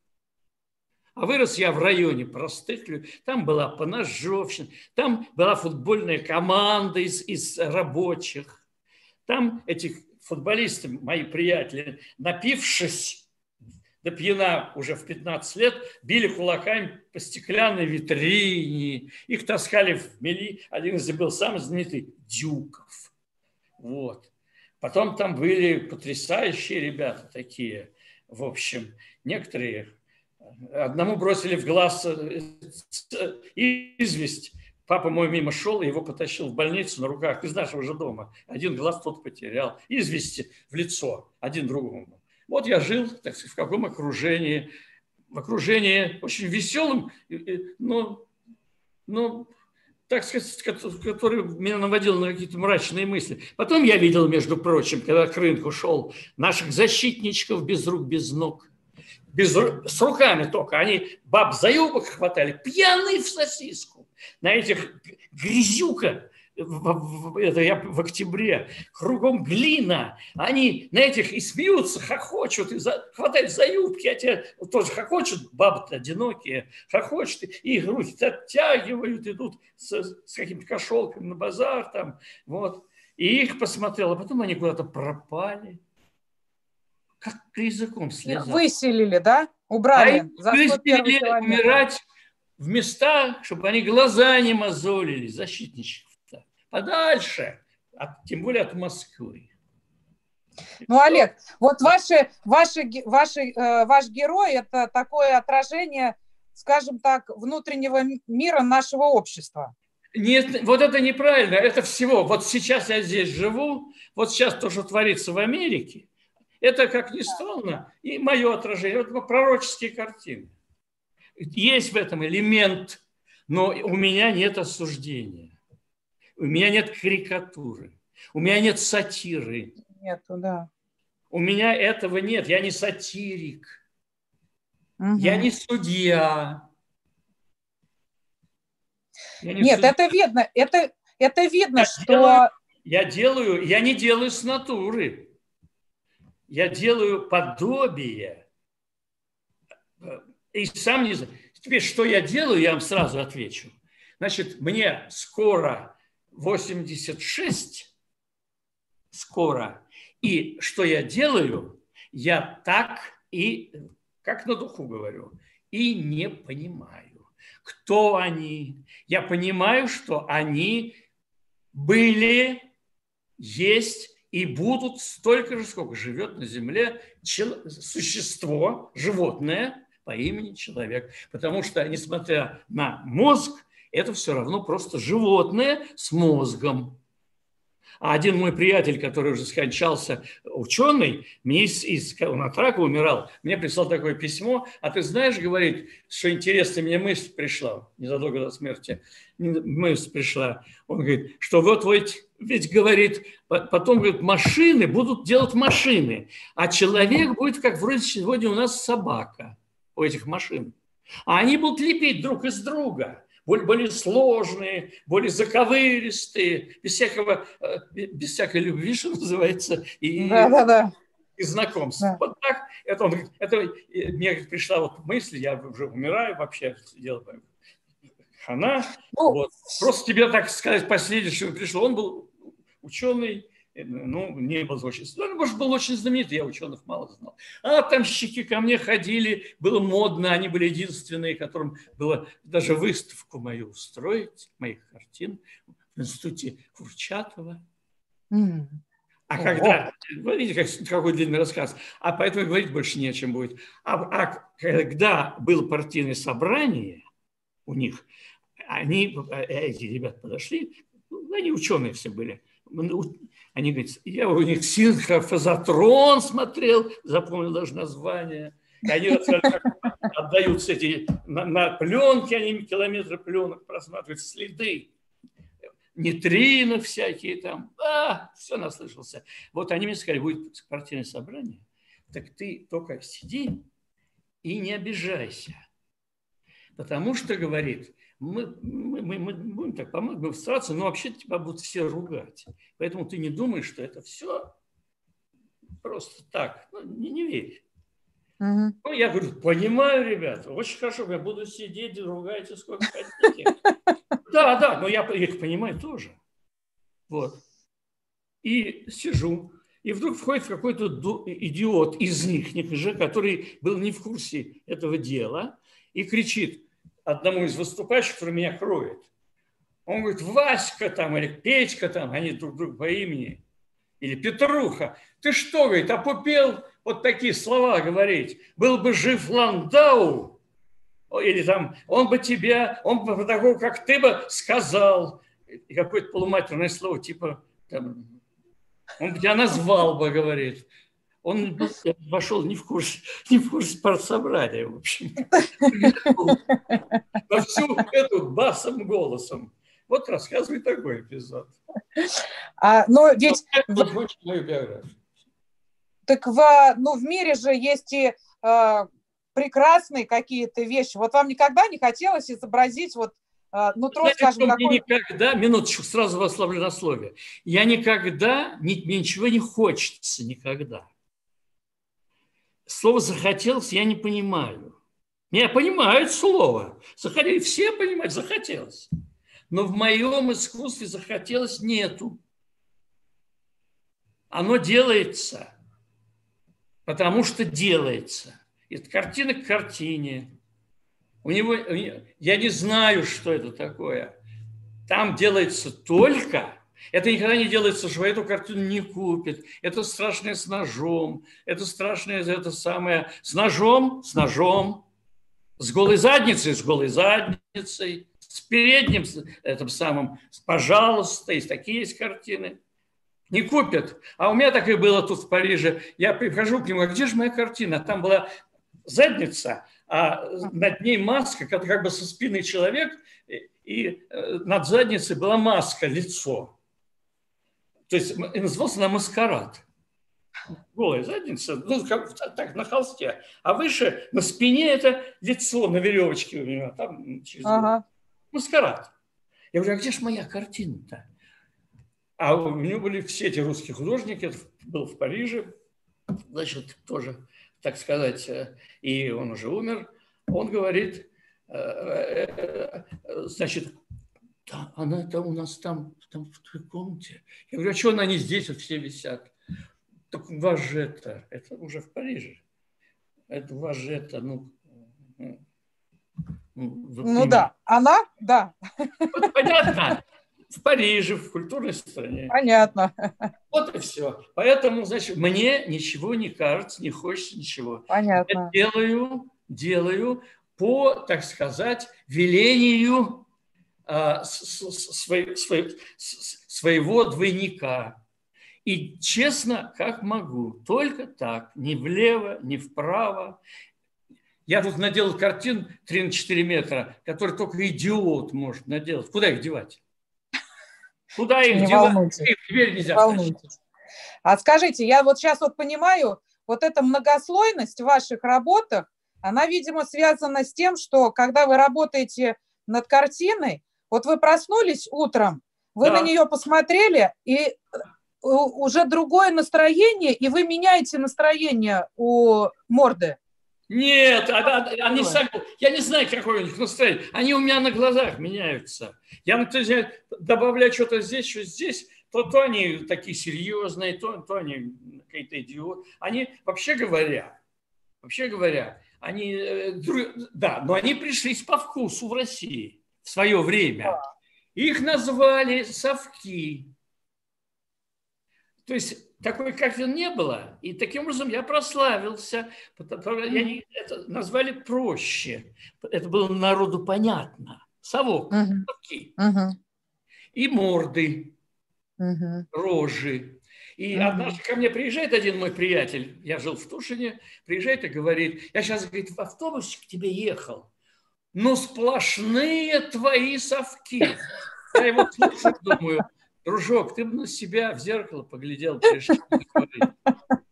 А вырос я в районе простых людей. Там была поножовщина, там была футбольная команда из, из рабочих. Там этих футболисты, мои приятели, напившись до пьяна уже в 15 лет, били кулаками по стеклянной витрине. Их таскали в мели. Один из них был самый знаменитый Дюков. Вот. Потом там были потрясающие ребята такие, в общем, некоторые. Одному бросили в глаз э, известь. Папа мой мимо шел, и его потащил в больницу на руках из нашего же дома. Один глаз тот потерял. Извести в лицо один другому. Вот я жил, так сказать, в каком окружении. В окружении очень веселым, но, но так сказать, который меня наводил на какие-то мрачные мысли. Потом я видел, между прочим, когда к рынку шел, наших защитничков без рук, без ног, без, с руками только. Они баб за юбок хватали, пьяные в сосиску. На этих грязюка это я в октябре, кругом глина, они на этих и смеются, хохочут, и за, хватают за юбки, а те тоже хохочут, бабы одинокие, хохочут, и их оттягивают, идут с, с какими-то кошелками на базар там, вот. И их посмотрел, а потом они куда-то пропали. Как языком слезал. Их выселили, да? Убрали. А за выселили умирать в местах, чтобы они глаза не мозолили, защитнички подальше, от, тем более от Москвы. Ну, Олег, вот ваши, ваши, ваши, э, ваш герой – это такое отражение, скажем так, внутреннего мира нашего общества. Нет, вот это неправильно, это всего. Вот сейчас я здесь живу, вот сейчас то, что творится в Америке, это, как ни странно, и мое отражение, это пророческие картины. Есть в этом элемент, но у меня нет осуждения. У меня нет карикатуры, у меня нет сатиры. Нету, да. У меня этого нет, я не сатирик, угу. я не судья. Я не нет, судья. это видно, это, это видно, я что... Делаю, я делаю, я не делаю с натуры. Я делаю подобие. И сам не знаю. Теперь, что я делаю, я вам сразу отвечу. Значит, мне скоро 86 скоро. И что я делаю? Я так и, как на духу говорю, и не понимаю, кто они. Я понимаю, что они были, есть и будут столько же, сколько живет на Земле существо, животное по имени человек. Потому что, несмотря на мозг, это все равно просто животное с мозгом. А один мой приятель, который уже скончался, ученый, мне из, из, он от рака умирал, мне прислал такое письмо, а ты знаешь, говорит, что интересно, мне мысль пришла, незадолго до смерти, мысль пришла, он говорит, что вот ведь, ведь говорит, потом, говорит, машины будут делать машины, а человек будет, как вроде сегодня у нас собака у этих машин, а они будут лепить друг из друга – более сложные, более заковыристые, без, всякого, э, без всякой любви, что называется, и, да, да, да. и знакомств. Да. Вот так, это, он, это мне пришла вот мысль, я уже умираю вообще, дело хана. Ну, вот. Просто тебе так сказать последнее, что пришло. Он был ученый, ну, не был очень, ну, может, был очень знаменитый, я ученых мало знал. А там щеки ко мне ходили, было модно, они были единственные, которым было даже выставку мою устроить, моих картин в институте Курчатова. Mm. А когда, вы видите, как, какой длинный рассказ, а поэтому говорить больше не о чем будет. А, а когда было партийное собрание у них, они, эти ребята подошли, они ученые все были, они говорят, я у них синхрофазотрон смотрел, запомнил даже название. И они отдаются эти на, на пленке, они километры пленок просматривают следы. Нейтрино всякие там. А, все наслышался. Вот они мне сказали, будет партийное собрание, так ты только сиди и не обижайся. Потому что, говорит, мы, мы, мы, мы будем так помогать, будем стараться, но вообще тебя будут все ругать. Поэтому ты не думаешь, что это все просто так. Ну, не, не верь. Uh-huh. Ну, я говорю, понимаю, ребята, очень хорошо, я буду сидеть, ругайте сколько хотите. Да, да, но я их понимаю тоже. Вот. И сижу, и вдруг входит какой-то идиот из них, который был не в курсе этого дела, и кричит, одному из выступающих, который меня кроет. Он говорит, Васька там или Петька там, они друг друга по имени. Или Петруха. Ты что, говорит, опупел вот такие слова говорить? Был бы жив Ландау, или там, он бы тебя, он бы такого, как ты бы сказал, и какое-то полуматерное слово, типа, там, он бы тебя назвал бы, говорит он вошел не в курс, не в курс партсобрания, в общем. На всю эту басом голосом. Вот рассказывай такой эпизод. А, но ведь... мою биографию. Так в, ну, в мире же есть и э, прекрасные какие-то вещи. Вот вам никогда не хотелось изобразить вот э, нутро, Знаете, скажем, какой... никогда, минуточку, сразу вас ловлю на слове. Я никогда, ни, мне ничего не хочется никогда слово «захотелось» я не понимаю. Я понимаю это слово. Захотели, все понимают, захотелось. Но в моем искусстве захотелось нету. Оно делается, потому что делается. Это картина к картине. У него, я не знаю, что это такое. Там делается только это никогда не делается, что эту картину не купит. Это страшное с ножом. Это страшное это самое с ножом, с ножом, с голой задницей, с голой задницей, с передним, с этим самым, пожалуйста, есть такие есть картины. Не купят. А у меня так и было тут в Париже. Я прихожу к нему, а где же моя картина? Там была задница, а над ней маска, как, бы со спины человек, и э, над задницей была маска, лицо. То есть назывался на маскарад. Голая задница, ну, как, так, на холсте. А выше, на спине это лицо на веревочке у меня. Там через ага. Маскарад. Я говорю, а где же моя картина-то? А у меня были все эти русские художники, был в Париже, значит, тоже, так сказать, э, и он уже умер. Он говорит, э, э, значит, да, она это у нас там, там в той комнате. Я говорю, а что она не здесь, вот все висят? Так у вас же это, это уже в Париже. Это у вас же это, ну... Ну, ну да, она, да. Вот, понятно, в Париже, в культурной стране. Понятно. Вот и все. Поэтому, значит, мне ничего не кажется, не хочется ничего. Понятно. Я делаю, делаю по, так сказать, велению своего двойника. И честно, как могу, только так, ни влево, ни вправо. Я тут наделал картин 3 на 4 метра, который только идиот может наделать. Куда их девать? Куда их Не девать? Их дверь нельзя волнуйтесь. А скажите, я вот сейчас вот понимаю, вот эта многослойность в ваших работах, она, видимо, связана с тем, что когда вы работаете над картиной, вот вы проснулись утром, вы да. на нее посмотрели, и э, уже другое настроение, и вы меняете настроение у морды. Нет, они сами, я не знаю, какое у них настроение. Они у меня на глазах меняются. Я, например, добавляю что-то здесь, что здесь, то, то они такие серьезные, то, то они какие-то идиоты. Они, вообще говоря, вообще говоря, они, э, да, но они пришлись по вкусу в России в свое время. Их назвали совки. То есть такой, он не было. И таким образом я прославился. Они это назвали проще. Это было народу понятно. Совок, uh-huh. совки. Uh-huh. И морды, uh-huh. рожи. И uh-huh. однажды ко мне приезжает один мой приятель, я жил в Тушине, приезжает и говорит, я сейчас, говорит, в автобусе к тебе ехал, но сплошные твои совки. Я его слушаю, думаю, дружок, ты бы на себя в зеркало поглядел, прежде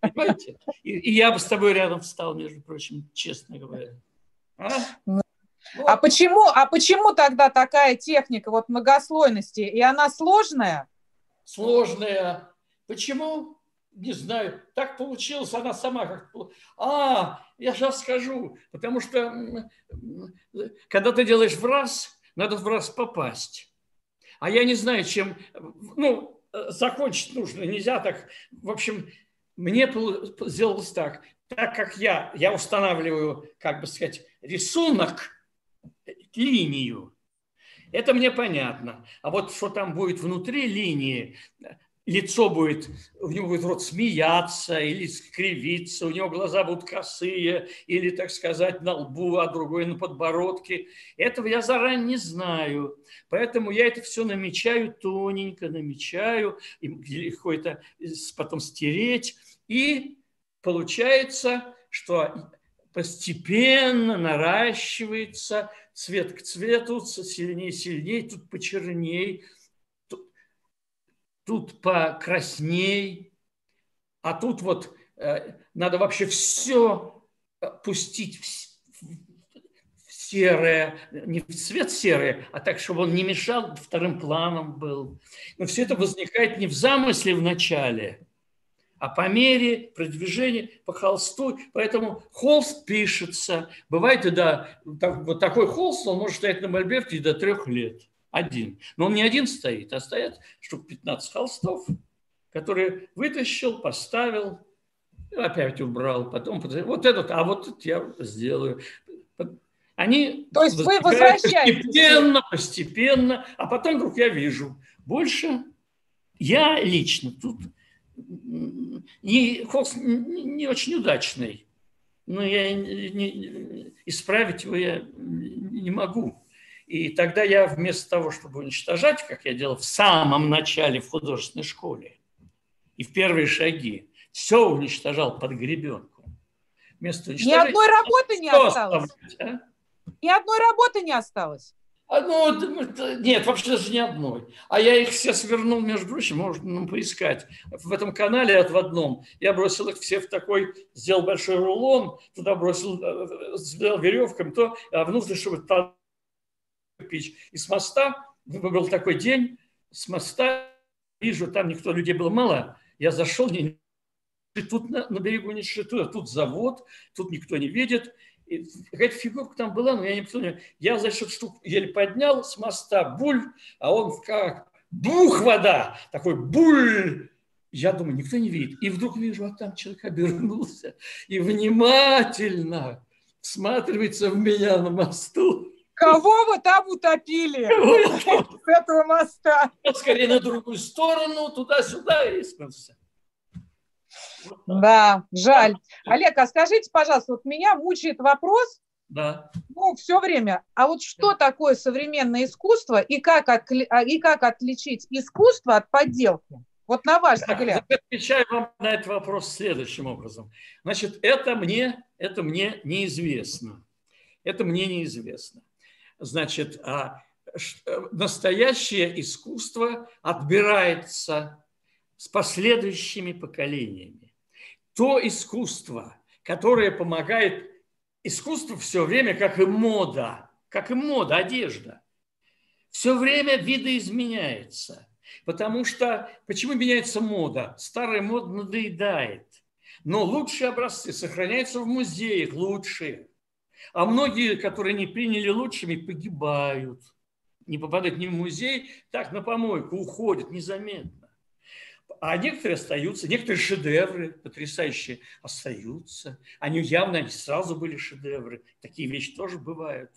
Понимаете? И, и я бы с тобой рядом встал, между прочим, честно говоря. А? Ну, вот. А почему, а почему тогда такая техника вот многослойности? И она сложная? Сложная. Почему? Не знаю. Так получилось, она сама как... А, я сейчас скажу. Потому что когда ты делаешь в раз, надо в раз попасть. А я не знаю, чем... Ну, закончить нужно. Нельзя так... В общем, мне сделалось так. Так как я, я устанавливаю, как бы сказать, рисунок, линию, это мне понятно. А вот что там будет внутри линии, лицо будет, у него будет рот смеяться или скривиться, у него глаза будут косые или, так сказать, на лбу, а другой на подбородке. Этого я заранее не знаю. Поэтому я это все намечаю тоненько, намечаю, и легко это потом стереть. И получается, что постепенно наращивается цвет к цвету, сильнее, сильнее, тут почерней, тут покрасней, а тут вот э, надо вообще все э, пустить в, серое, не в цвет серое, а так, чтобы он не мешал, вторым планом был. Но все это возникает не в замысле в начале, а по мере продвижения по холсту. Поэтому холст пишется. Бывает и да, так, вот такой холст, он может стоять на мольберте до трех лет один. Но он не один стоит, а стоят штук 15 холстов, которые вытащил, поставил, опять убрал, потом вот этот, а вот этот я сделаю. Они То есть вы возвращаете постепенно, постепенно, а потом вдруг я вижу, больше я лично тут не, холст не очень удачный, но я не, исправить его я не могу. И тогда я вместо того, чтобы уничтожать, как я делал в самом начале в художественной школе, и в первые шаги, все уничтожал под гребенку. Вместо Ни одной работы не осталось. А? Ни одной работы не осталось. А, ну, нет, вообще даже ни одной. А я их все свернул, между прочим, можно ну, поискать. В этом канале от в одном. Я бросил их все в такой, сделал большой рулон, туда бросил, э, сделал веревками, то, а внутрь, чтобы кирпич. И с моста, был такой день, с моста, вижу, там никто, людей было мало, я зашел, не, тут на, на берегу не шиту, тут завод, тут никто не видит. Какая-то фигурка там была, но я не помню. Я, значит, штуку еле поднял с моста, буль, а он как бух вода, такой буль. Я думаю, никто не видит. И вдруг вижу, а там человек обернулся и внимательно всматривается в меня на мосту. Кого вы там утопили с этого моста? Скорее на другую сторону, туда-сюда и. Да, жаль. Олег, а скажите, пожалуйста, вот меня мучает вопрос, да. ну, все время, а вот что такое современное искусство и как, а, и как отличить искусство от подделки? Вот на ваш взгляд. Я отвечаю вам на этот вопрос следующим образом. Значит, это мне, это мне неизвестно. Это мне неизвестно. Значит, а настоящее искусство отбирается с последующими поколениями. То искусство, которое помогает, искусство все время, как и мода, как и мода, одежда, все время видоизменяется. Потому что, почему меняется мода? Старая мода надоедает. Но лучшие образцы сохраняются в музеях, лучшие. А многие, которые не приняли лучшими, погибают. Не попадают ни в музей, так на помойку, уходят незаметно. А некоторые остаются, некоторые шедевры потрясающие остаются. Они явно они сразу были шедевры. Такие вещи тоже бывают.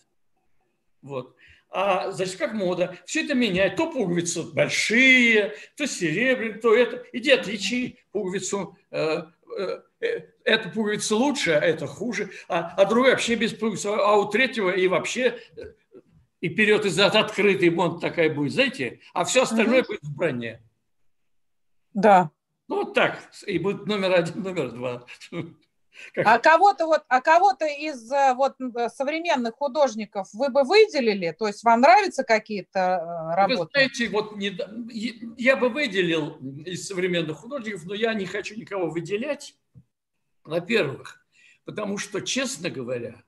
Вот. А, значит, как мода. Все это меняет. То пуговицы большие, то серебряные, то это. Иди отличи пуговицу. Э, э, э, эта пуговица лучше, а это хуже. А, а другая вообще без пуговицы. А у третьего и вообще и вперед и зад открытый монт такая будет, знаете, а все остальное угу. будет в броне. Да. Ну, вот так. И будет номер один, номер два. Как... А кого-то вот, а кого-то из э, вот э, современных художников вы бы выделили? То есть вам нравятся какие-то э, работы? Вы знаете, вот не, я бы выделил из современных художников, но я не хочу никого выделять. Во-первых, потому что, честно говоря,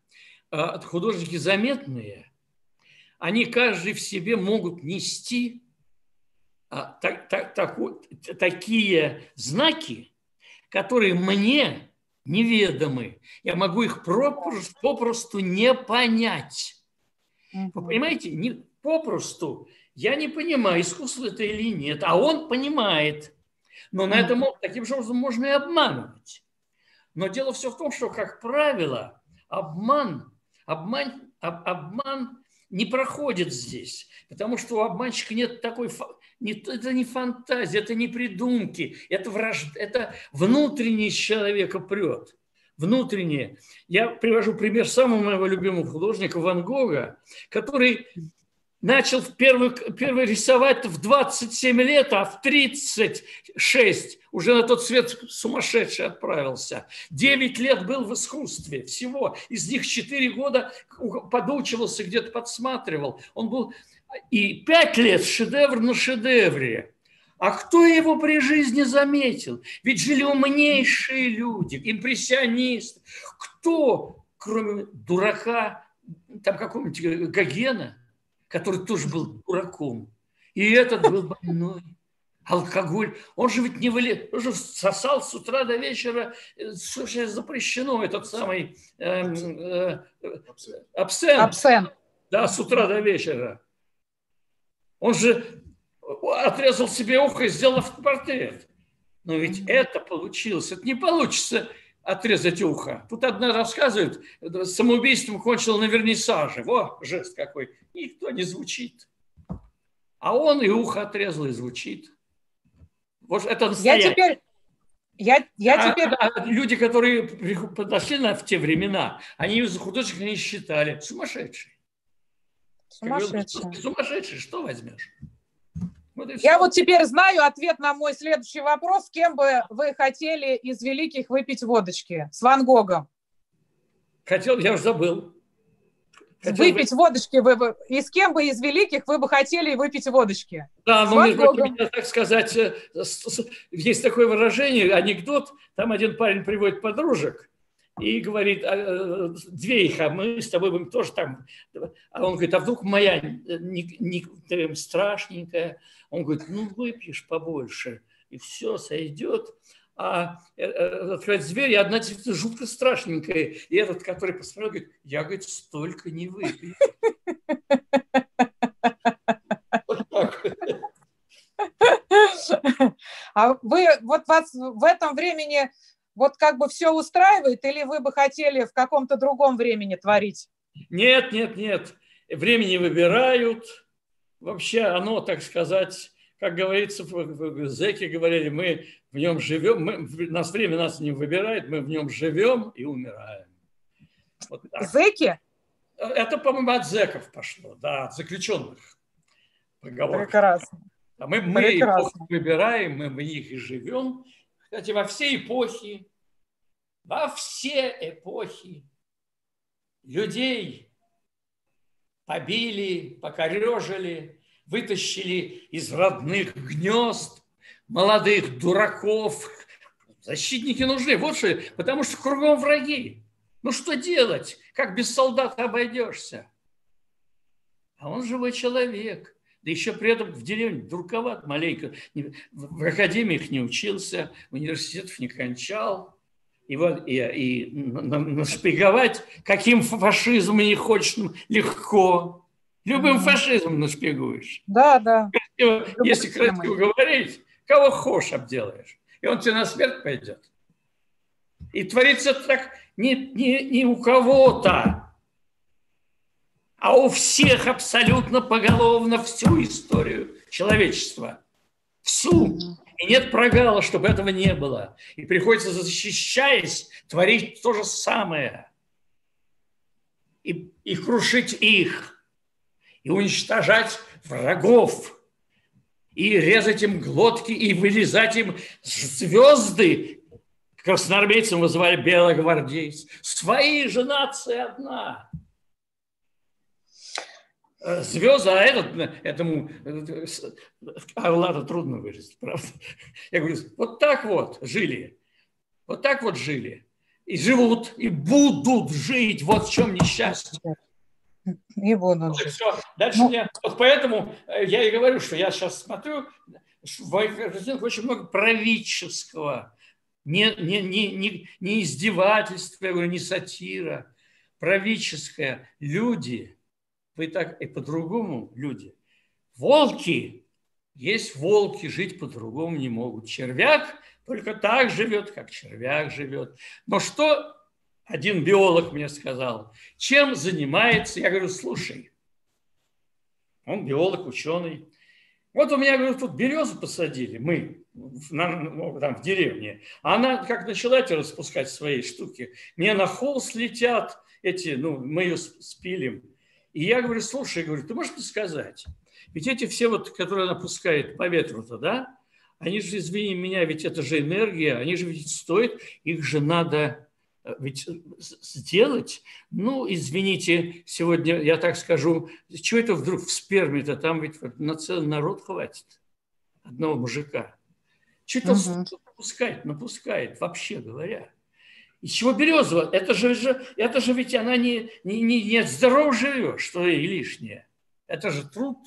художники заметные, они каждый в себе могут нести а, так, так, так, такие знаки, которые мне неведомы. Я могу их попросту, попросту не понять. Вы понимаете? Не, попросту. Я не понимаю, искусство это или нет, а он понимает. Но на этом таким же образом можно и обманывать. Но дело все в том, что, как правило, обман, обман, об, обман не проходит здесь, потому что у обманщика нет такой не, это не фантазия, это не придумки, это, враж, это внутреннее человека прет. Внутреннее. Я привожу пример самого моего любимого художника Ван Гога, который начал первый, первый рисовать в 27 лет, а в 36 уже на тот свет сумасшедший отправился. 9 лет был в искусстве всего. Из них 4 года подучивался, где-то подсматривал. Он был и пять лет шедевр на шедевре. А кто его при жизни заметил? Ведь жили умнейшие люди, импрессионисты. Кто, кроме дурака, там какого-нибудь Гогена, который тоже был дураком, и этот был больной, алкоголь. Он же ведь не вылез, он же сосал с утра до вечера, слушай, запрещено этот самый э, э, абсент. Абсент. Да, с утра до вечера. Он же отрезал себе ухо и сделал автопортрет. Но ведь это получилось. Это не получится отрезать ухо. Тут одна рассказывает, самоубийством кончил на вернисаже. Во, жест какой. Никто не звучит. А он и ухо отрезал, и звучит. Вот это настоящее. Я теперь... Я, я а, теперь... А, люди, которые подошли на, в те времена, они за художников не считали. Сумасшедшие. Сумасшедший. Сумасшедший, что возьмешь? Вот Я вот теперь знаю ответ на мой следующий вопрос. С кем бы вы хотели из великих выпить водочки? С Ван Гогом. Хотел, я уже забыл. Хотел выпить бы... водочки вы бы... И с кем бы из великих вы бы хотели выпить водочки? Да, но между прочим, так сказать, э, есть такое выражение, анекдот. Там один парень приводит подружек, и говорит, «А, э, две их, а мы с тобой будем тоже там. А он говорит, а вдруг моя не, не, страшненькая? Он говорит, ну выпьешь побольше, и все сойдет. А э, э, открывает дверь, и одна девица жутко страшненькая. И этот, который посмотрел, говорит, я, говорит, столько не выпью. А вы вот вас в этом времени вот как бы все устраивает, или вы бы хотели в каком-то другом времени творить? Нет, нет, нет. Времени выбирают. Вообще оно, так сказать, как говорится, зэки говорили, мы в нем живем, мы, нас время нас не выбирает, мы в нем живем и умираем. Вот зэки? Это, по-моему, от зэков пошло, да, от заключенных. Поговорка. Прекрасно. А мы, мы Прекрасно. выбираем, мы в них и живем. Кстати, во все эпохи во все эпохи людей побили, покорежили, вытащили из родных гнезд молодых дураков. Защитники нужны. Вот что, потому что кругом враги. Ну что делать? Как без солдата обойдешься? А он живой человек. Да еще при этом в деревне дурковат маленько. В академиях не учился, университетов не кончал и, вот, и, и нашпиговать, каким фашизмом не хочешь, легко. Любым фашизмом нашпигуешь. Да, да. Красиво, если красиво говорить, кого хочешь обделаешь. И он тебе на смерть пойдет. И творится так не, не, не у кого-то, а у всех абсолютно поголовно всю историю человечества. Всю. И нет прогала, чтобы этого не было. И приходится, защищаясь, творить то же самое. И, и крушить их. И уничтожать врагов. И резать им глотки, и вылезать им звезды. Красноармейцам вызывали белогвардейцев. Свои же нации одна. Э, звезды, а этот, этому орла трудно выразить, правда. Я говорю, вот так вот жили, вот так вот жили, и живут, и будут жить, вот в чем несчастье. И будут жить. Все. Дальше ну... я, вот поэтому э, я и говорю, что я сейчас смотрю, в моих картинах очень много правительского, не, не, не, не, не издевательства, я говорю, не сатира, правительское. Люди – вы так и по-другому люди. Волки, есть волки, жить по-другому не могут. Червяк только так живет, как червяк живет. Но что один биолог мне сказал, чем занимается, я говорю, слушай, он биолог, ученый. Вот у меня, говорю, тут березу посадили, мы, на, ну, там, в деревне. Она как начала распускать свои штуки. Мне на холст летят эти, ну, мы ее спилим. И я говорю, слушай, говорю, ты можешь мне сказать, ведь эти все вот, которые она пускает по ветру-то, да, они же, извини меня, ведь это же энергия, они же ведь стоят, их же надо э, ведь э, сделать. Ну, извините, сегодня я так скажу, чего это вдруг в сперме-то, там ведь на целый народ хватит одного мужика. Что-то угу. напускает, напускает, вообще говоря. Из чего береза? Это же, это же ведь она не, не, не, не здорово живет, что и лишнее. Это же труд.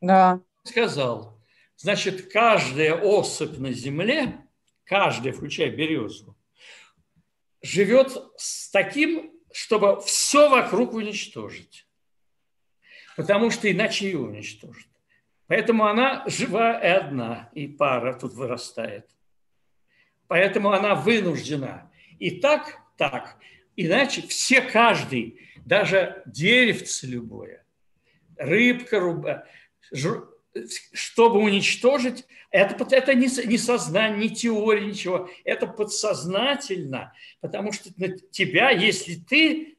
Да. Сказал. Значит, каждая особь на земле, каждая, включая березу, живет с таким, чтобы все вокруг уничтожить. Потому что иначе ее уничтожат. Поэтому она жива и одна, и пара тут вырастает. Поэтому она вынуждена и так, так. Иначе все, каждый, даже деревце любое, рыбка, руба, чтобы уничтожить, это, это не, не сознание, не теория, ничего. Это подсознательно, потому что на тебя, если ты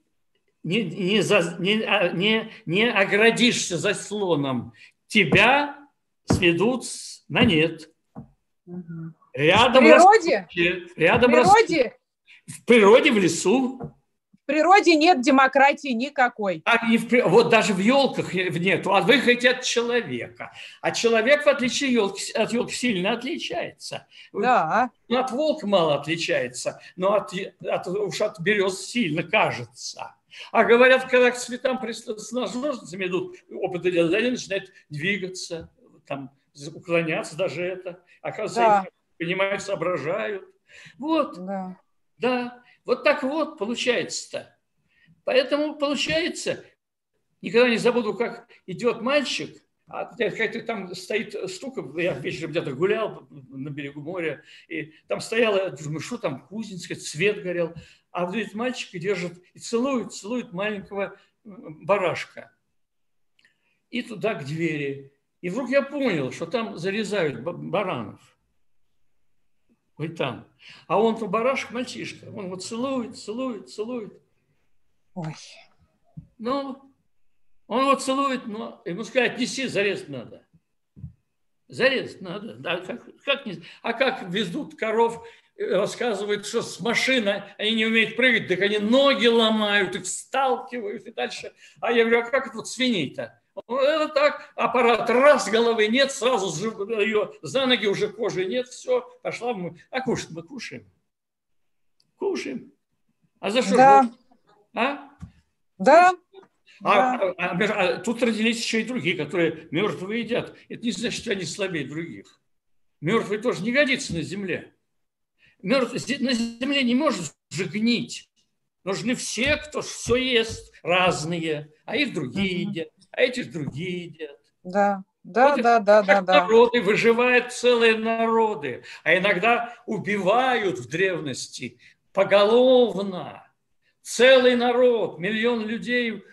не, не, за, не, а, не, не оградишься заслоном, тебя сведут на нет. Рядом в природе, растут, рядом в природе в природе, в лесу. В природе нет демократии никакой. А не в, вот даже в елках нету, а вы хотите от человека. А человек, в отличие елки, от елки, сильно отличается. Да. Ну, от волка мало отличается, но от, от, уж от берез сильно кажется. А говорят, когда к цветам с ножницами идут, опыты делают, они начинают двигаться, там, уклоняться даже это. Оказывается, да. они понимают, соображают. Вот. Да. Да, вот так вот получается-то. Поэтому получается, никогда не забуду, как идет мальчик, а какая-то там стоит штука, я вечером где-то гулял на берегу моря, и там стояла, думаю, что там, Кузинская, цвет горел, а вот этот мальчик и держит, и целует, целует маленького барашка. И туда к двери. И вдруг я понял, что там зарезают баранов. Ой, там. А он-то барашек мальчишка. Он его целует, целует, целует. Ой. Ну, он его целует, но ему сказать, неси, зарезать надо. Зарезать надо. Да, как, как не, а как везут коров, э, рассказывают, что с машины они не умеют прыгать, так они ноги ломают, их сталкивают и дальше. А я говорю, а как это вот свиней-то? Это так, аппарат раз, головы нет, сразу ее за ноги уже кожи нет, все, пошла. Мы, а кушать мы кушаем. Кушаем. А за что да. А? Да. А, да. А, а, а тут родились еще и другие, которые мертвые едят. Это не значит, что они слабее других. Мертвый тоже не годится на земле. Мертвый на земле не может же гнить. Нужны все, кто все ест, разные, а их другие едят а эти другие едят. Да, Да, Вот да, да, да, да. народы выживают целые народы, а иногда убивают в древности поголовно. Целый народ, миллион людей.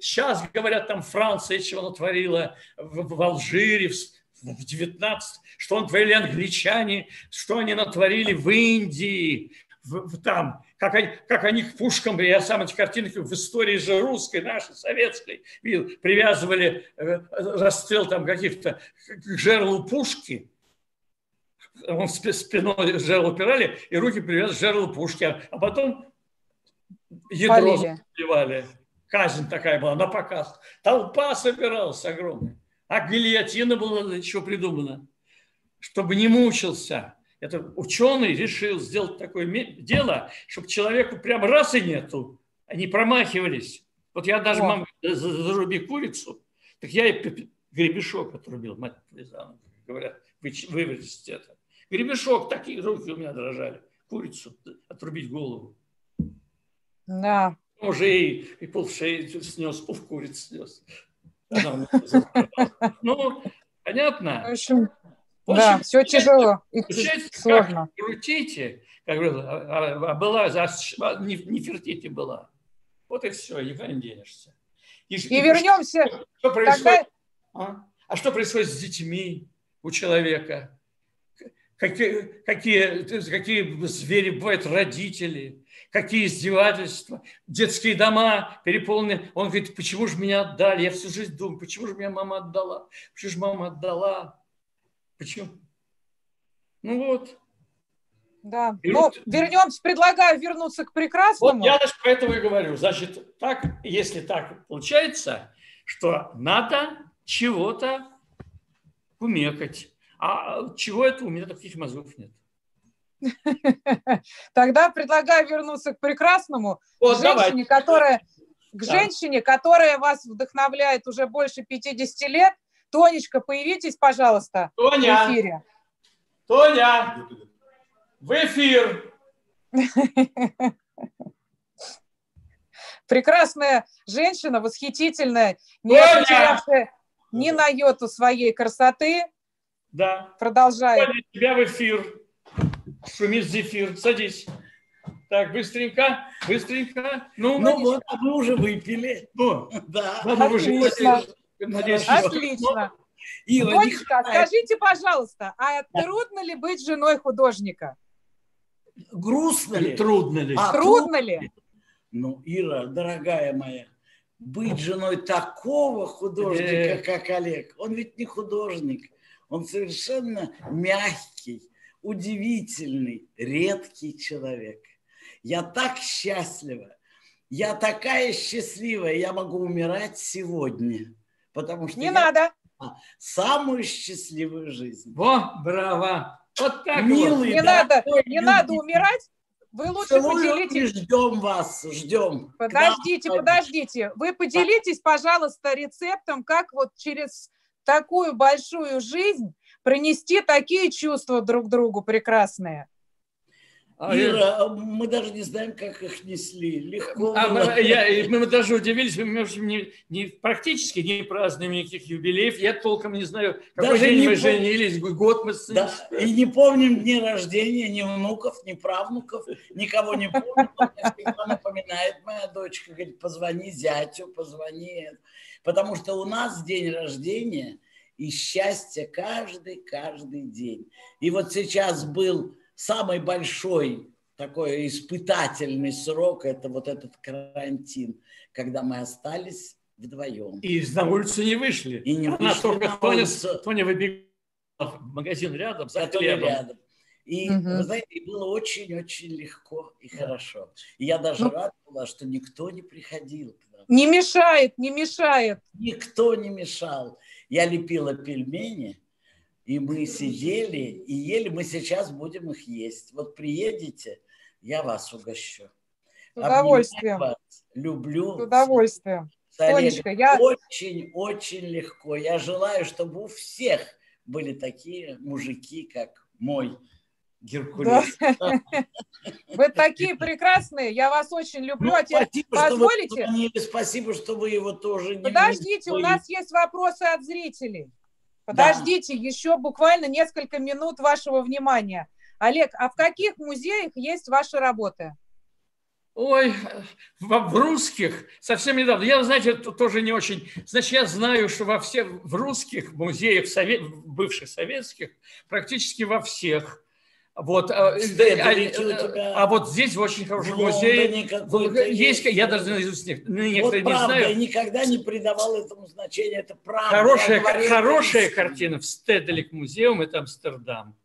Сейчас, говорят, там Франция чего натворила в, в Алжире, в, в 19, что натворили англичане, что они натворили в Индии, в, в там, как они, как они к пушкам, я сам эти картинки в истории же русской, нашей, советской, видел, привязывали э, расстрел там каких-то к жерлу пушки, он спи- спиной жерло упирали, и руки привязывали к жерлу пушки, а, а потом ядро Полили. заливали. Казнь такая была, на показ. Толпа собиралась огромная. А гильотина была еще придумана, чтобы не мучился. Это ученый решил сделать такое дело, чтобы человеку прям раз и нету. Они промахивались. Вот я даже, за- заруби курицу, так я и гребешок отрубил, мать Лизана, говорят, вы, вывезите это. Гребешок, такие руки у меня дрожали. Курицу отрубить голову. Да. Уже и, и пол шеи снес, пол курицы снес. Она у меня задрожала. В общем, да, все тяжело и Получается, сложно. как крутите, как а, а- была, а не, не фертите была. Вот и все, никуда не денешься. И, И вернемся. Что происходит? Тогда А? А что происходит с детьми у человека? Какие, какие, какие звери бывают родители, какие издевательства, детские дома переполнены. Он говорит, почему же меня отдали? Я всю жизнь думаю, почему же меня мама отдала? Почему же мама отдала? Почему? Ну вот. Да. И Ну, вот- вернемся, предлагаю вернуться к Вот прекрасному. я даже поэтому и говорю. Значит, так, если так получается, что надо чего-то кумекать. А чего это у меня таких мозгов нет. Тогда предлагаю вернуться к прекрасному, Вот, к женщине, которая, к Да. женщине, которая вас вдохновляет уже больше 50 лет. Тонечка, появитесь, пожалуйста, в Тоня, эфире. Тоня, в эфир. Прекрасная женщина, восхитительная, не Тоня! потерявшая ни на йоту своей красоты. Да. Продолжает. Тоня, тебя в эфир. Шумит зефир. Садись. Так, быстренько, быстренько. Ну, Ну вот, а мы уже выпили. ну, Да. же Отлично. Надеюсь. Отлично. Тонечка, хватает. скажите, пожалуйста, а трудно ли быть женой художника? грустно ли? Трудно ли? А, Трудно ли? Ну, Ира, дорогая моя, быть женой такого художника, Э. как Олег, он ведь не художник, он совершенно мягкий, удивительный, редкий человек. Я так счастлива, я такая счастливая, я могу умирать сегодня, потому что Не я надо. самую счастливую жизнь. Во, браво. Вот так вот. Милый, Не надо, дорогой, не надо любимый, умирать. Вы лучше целую поделитесь. ждем вас, ждем. Подождите, подождите. Вы поделитесь, пожалуйста, рецептом, как вот через такую большую жизнь пронести такие чувства друг другу прекрасные. А я- Ира, мы даже не знаем, как их несли. Легко А, было. мы, я- и мы даже удивились, мы, в общем, не, не- практически не празднуем никаких юбилеев. Я толком не знаю, какой Даже день мы пом- женились, год мы с- Да, и не помним дни рождения ни внуков, ни правнуков, никого не помним. Всегда напоминает моя дочка, говорит, позвони зятю, позвони. Потому что у нас день рождения и счастье каждый, каждый день. И вот сейчас был самый большой такой испытательный срок, это вот этот карантин, когда мы остались вдвоем. И на улицу не вышли. И не Она вышли только на Тоня, улицу. Тоня выбегала в магазин рядом за который хлебом. рядом. И, Мгм. вы знаете, и было очень-очень легко и хорошо. И я даже Ну. рад была, что никто не приходил к нам. Не мешает, не мешает. Никто не мешал. Я лепила пельмени, и мы сидели и ели. Мы сейчас будем их есть. Вот приедете, я вас угощу. С удовольствием. Обнимаю вас, люблю. С удовольствием. С Олегом. Тонечка, я- Очень-очень легко. Я желаю, чтобы у всех были такие мужики, как мой Геркулес. Вы такие прекрасные, я вас очень люблю. Ну, А спасибо, что вы позволите? спасибо, что вы его тоже не Подождите, у нас есть вопросы от зрителей. Подождите, да. еще буквально несколько минут вашего внимания. Олег, а в каких музеях есть ваши работы? Ой, в, в русских совсем недавно. Я, знаете, тоже не очень. Значит, я знаю, что во всех в русских музеях совет, бывших советских практически во всех. Вот, а, а, а вот здесь очень хорошем музее. есть, я даже наизусть некоторые вот не правда, знаю. Я никогда не придавал этому значения, это правда. Хорошая, хорошая картина в Стеделик музеум, это Амстердам.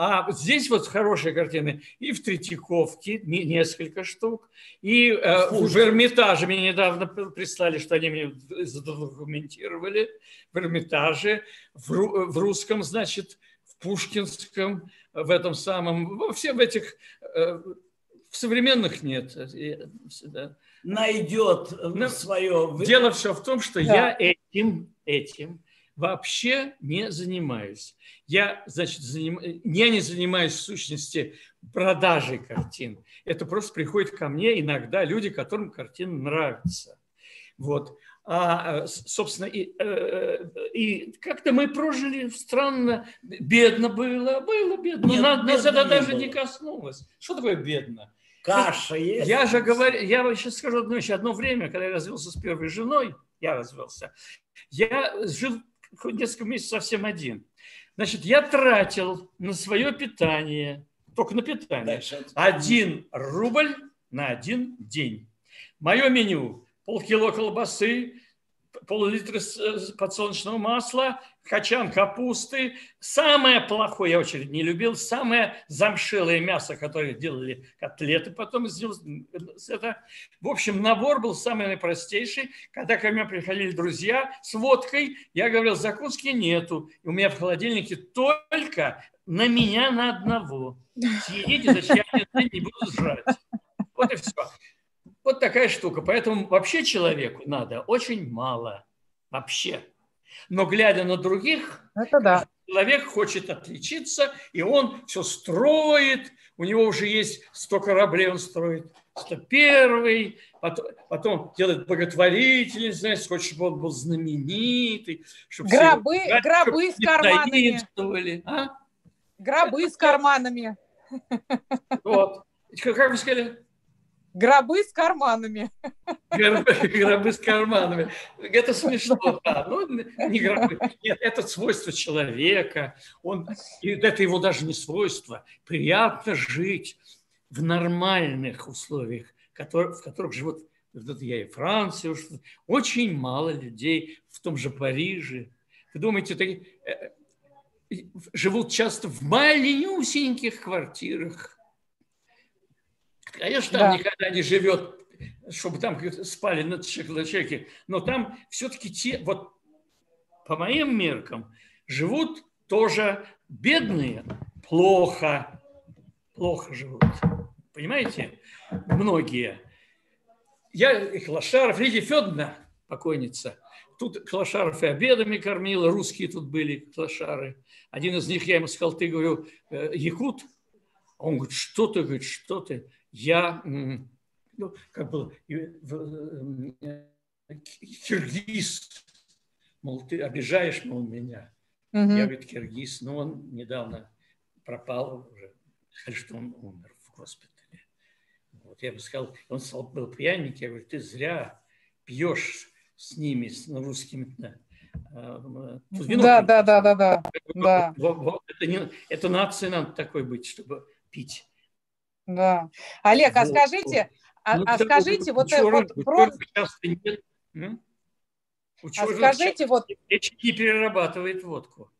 А здесь вот хорошие картины и в Третьяковке несколько штук, и э, в Эрмитаже. Мне недавно прислали, что они мне задокументировали, в Эрмитаже, в, в русском, значит, в Пушкинском, в этом самом, во всем этих, э, в современных нет. Да. Найдет Но свое... Дело все в том, что да. я этим, этим вообще не занимаюсь. Я, значит, заним... я не занимаюсь в сущности продажей картин. Это просто приходит ко мне иногда люди, которым картина нравится. Вот. А, собственно, и, э, и как-то мы прожили странно, бедно было, было бедно. Нет, нас, нас это не даже было. не коснулось. Что такое бедно? Каша есть. Я же говорю, я сейчас скажу одну вещь. Одно время, когда я развелся с первой женой, я развелся, я жил несколько месяцев совсем один. Значит, я тратил на свое питание, только на питание, один рубль на один день. Мое меню – полкило колбасы, пол-литра подсолнечного масла, качан капусты. Самое плохое, я очень не любил, самое замшелое мясо, которое делали котлеты потом сделали. Это, в общем, набор был самый наипростейший. Когда ко мне приходили друзья с водкой, я говорил, закуски нету. У меня в холодильнике только на меня на одного. Съедите, зачем я не буду жрать. Вот и все. Вот такая штука. Поэтому вообще человеку надо очень мало. Вообще. Но глядя на других, Это да. человек хочет отличиться, и он все строит. У него уже есть 100 кораблей, он строит 101, потом, потом делает благотворительность, знаете, хочет, чтобы он был знаменитый. Чтобы гробы, все, гробы с карманами. А? Гробы с карманами. Вот. Как вы сказали? Гробы с карманами. Гробы, гробы с карманами. Это смешно, да. Ну, не гробы. Нет, это свойство человека. Он, и это его даже не свойство. Приятно жить в нормальных условиях, которые, в которых живут вот я и Франция, очень мало людей в том же Париже. Вы думаете, такие, э, живут часто в маленьких квартирах, Конечно, там да. никогда не живет, чтобы там спали на человеке, но там все-таки те, вот по моим меркам, живут тоже бедные, плохо, плохо живут. Понимаете? Многие. Я Клашаров, Лидия Федоровна, покойница, тут Клашаров и обедами кормила, русские тут были Клашары. Один из них, я ему сказал, ты, говорю, «Э, якут? Он говорит, что ты, говорит, что ты? Я, ну, как бы, э, киргиз, мол, ты обижаешь, мол, меня. Угу. Я, говорит, киргиз, но он недавно пропал уже, сказали, что он умер в госпитале. Вот, я бы сказал, он стал, был пьяник, я говорю, ты зря пьешь с ними, с русскими, а, да, да, да, да, да, да. Это, не, это нация надо такой быть, чтобы пить. Да. Олег, а скажите, а, ну, а скажите, вот, учера, вот про... А скажите, вот... Печень не перерабатывает водку.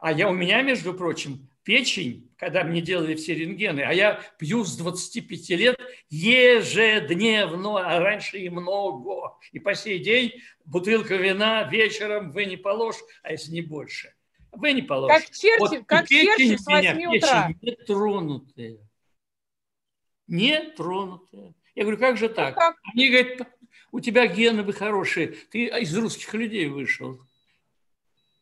А я у меня, между прочим, печень, когда мне делали все рентгены, а я пью с 25 лет ежедневно, а раньше и много. И по сей день бутылка вина вечером вы не положь, а если не больше. Вы не положите. Как черти, вот как черти с 8 утра. Печень не тронутая не тронутая. Я говорю, как же так? Ну, Они говорят, у тебя гены бы хорошие, ты из русских людей вышел.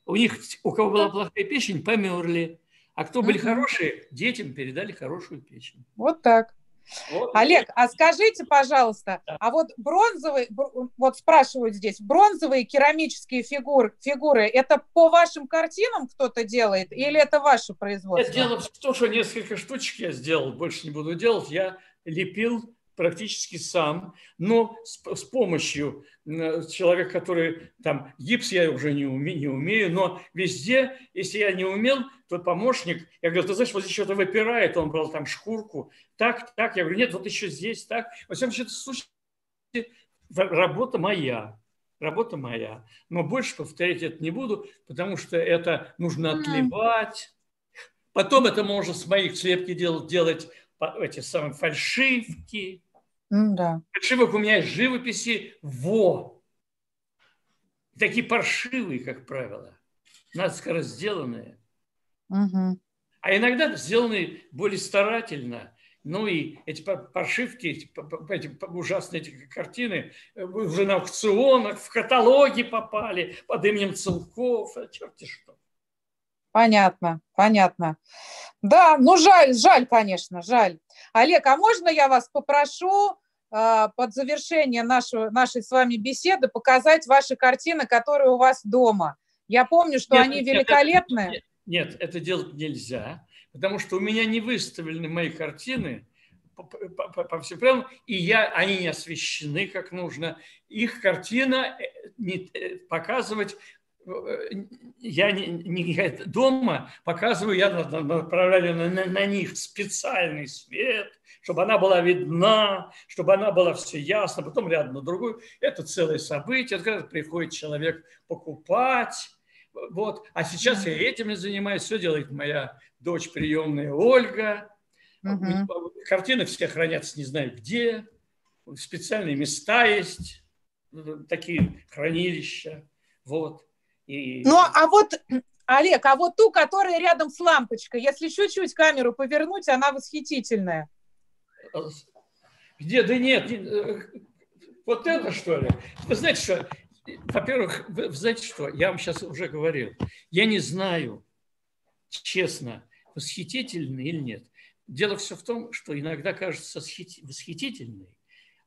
У них, у кого была плохая печень, померли. А кто были хорошие, детям передали хорошую печень. Вот так. Вот. Олег, а скажите, пожалуйста, да. а вот бронзовые, вот спрашивают здесь, бронзовые керамические фигуры, фигуры, это по вашим картинам кто-то делает или это ваше производство? Я дело в том, что несколько штучек я сделал, больше не буду делать. Я лепил практически сам, но с, с помощью человека, который там гипс я уже не, уме, не умею, но везде, если я не умел, то помощник, я говорю, ты знаешь, вот здесь что-то выпирает, он брал там шкурку, так, так, я говорю, нет, вот еще здесь, так. Во всяком случае, работа моя, работа моя, но больше повторять это не буду, потому что это нужно отливать, потом это можно с моих слепки делать, делать эти самые фальшивки, да. Фальшивок у меня живописи во. Такие паршивые, как правило. Наскоро сделанные. Угу. А иногда сделанные более старательно. Ну и эти паршивки, эти, эти ужасные эти картины э, уже на аукционах, в каталоги попали под именем Целков. А черти что. Понятно, понятно. Да, ну жаль, жаль, конечно, жаль. Олег, а можно я вас попрошу э, под завершение нашего, нашей с вами беседы показать ваши картины, которые у вас дома? Я помню, что нет, они нет, великолепные. Нет, нет, это делать нельзя, потому что у меня не выставлены мои картины по, по, по всем правилам, и я, они не освещены как нужно. Их картина э, не, э, показывать я не, не, дома показываю, я направляю на, на, на них специальный свет, чтобы она была видна, чтобы она была все ясно, потом рядом на другую. Это целое событие, когда приходит человек покупать. Вот. А сейчас я этим не занимаюсь, все делает моя дочь приемная Ольга. Угу. Картины все хранятся не знаю где, специальные места есть, такие хранилища. Вот. И... Ну, а вот, Олег, а вот ту, которая рядом с лампочкой, если чуть-чуть камеру повернуть, она восхитительная. Где? Да нет. Э, вот это что ли? Вы знаете что? Во-первых, вы знаете что? Я вам сейчас уже говорил. Я не знаю, честно, восхитительный или нет. Дело все в том, что иногда кажется восхитительной,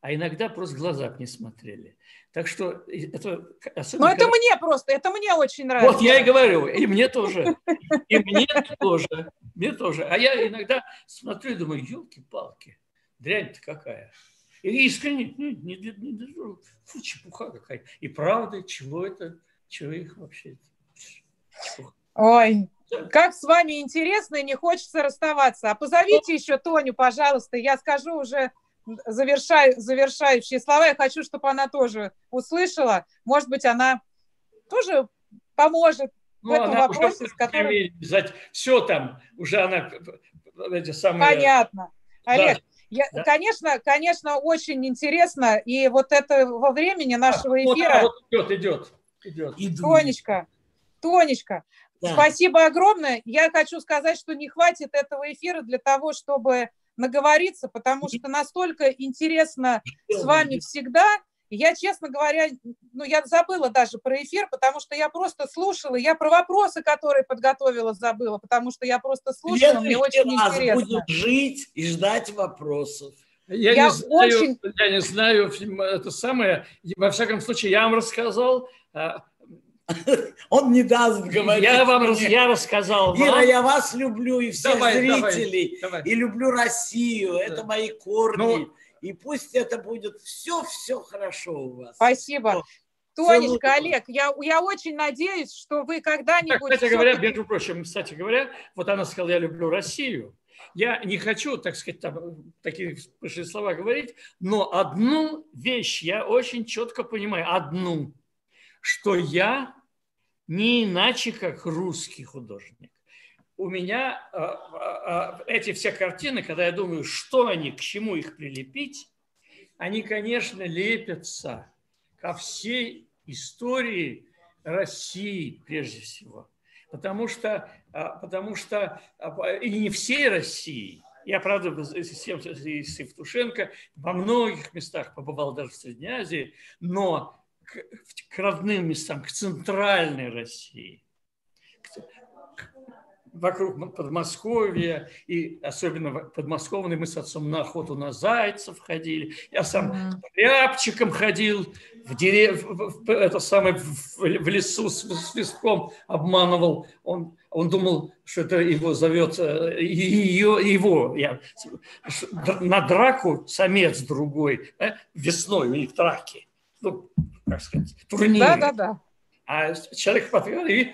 а иногда просто глаза не смотрели. Так что это особенно... Ну, это когда... мне просто, это мне очень нравится. Вот я и говорю, и мне тоже. И мне тоже. Мне тоже. А я иногда смотрю и думаю, елки-палки, дрянь-то какая. И искренне, ну, не, не, не, фу, чепуха какая. И правда, чего это, чего их вообще? Ой, как с вами интересно и не хочется расставаться. А позовите еще Тоню, пожалуйста, я скажу уже завершаю, завершающие слова. Я хочу, чтобы она тоже услышала. Может быть, она тоже поможет ну, в этом вопросе, с которым... Все там, уже она эти самые... Понятно. Олег, да. Я, да? Конечно, конечно, очень интересно. И вот это во времени нашего эфира... Вот, вот идет, идет, идет. Тонечка, Тонечка, да. спасибо огромное. Я хочу сказать, что не хватит этого эфира для того, чтобы наговориться, потому что настолько интересно с вами всегда. Я, честно говоря, ну, я забыла даже про эфир, потому что я просто слушала, я про вопросы, которые подготовила, забыла, потому что я просто слушала, мне очень интересно. Будет жить и ждать вопросов. Я, я, не знаю, очень... я не знаю, это самое, во всяком случае, я вам рассказал, а, Он не даст говорить. Я вам мне. я рассказал. Ира, вам. я вас люблю и всех давай, зрителей. Давай, давай. И люблю Россию. Да. Это мои корни. Ну, и пусть это будет все-все хорошо у вас. Спасибо. Тонечка, Олег, я, я очень надеюсь, что вы когда-нибудь... кстати говоря, между прочим, кстати говоря, вот она сказала, я люблю Россию. Я не хочу, так сказать, там, такие большие слова говорить, но одну вещь я очень четко понимаю, одну, что я не иначе, как русский художник. У меня э, э, эти все картины, когда я думаю, что они, к чему их прилепить, они, конечно, лепятся ко всей истории России прежде всего. Потому что, потому что и не всей России, я, правда, с Евтушенко во многих местах побывал даже в Средней Азии, но к, к родным местам, к центральной России. вокруг Подмосковья, и особенно подмосковные мы с отцом на охоту на зайцев ходили. Я сам mm-hmm. рябчиком ходил в, дерев... в, это самое, в, в лесу с свистком обманывал. Он, он думал, что это его зовет, ее, его, я, на драку самец другой, да, весной у них драки. Ну, как сказать, турниры. Да, да, да. А человек подвел и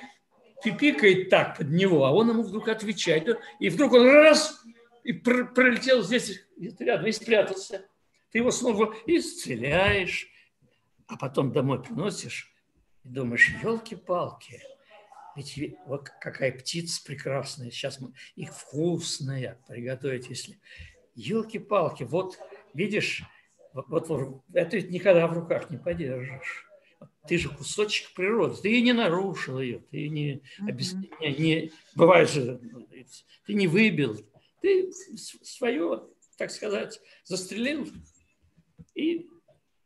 пипикает так под него, а он ему вдруг отвечает. И вдруг он раз и пролетел здесь рядом и спрятался. Ты его снова исцеляешь, а потом домой приносишь и думаешь, елки-палки, ведь вот какая птица прекрасная, сейчас мы их вкусная приготовить, если... Елки-палки, вот видишь, вот, это ведь никогда в руках не подержишь ты же кусочек природы, ты не нарушил ее, ты не, обес... не, бывает же, ты не выбил, ты свое, так сказать, застрелил и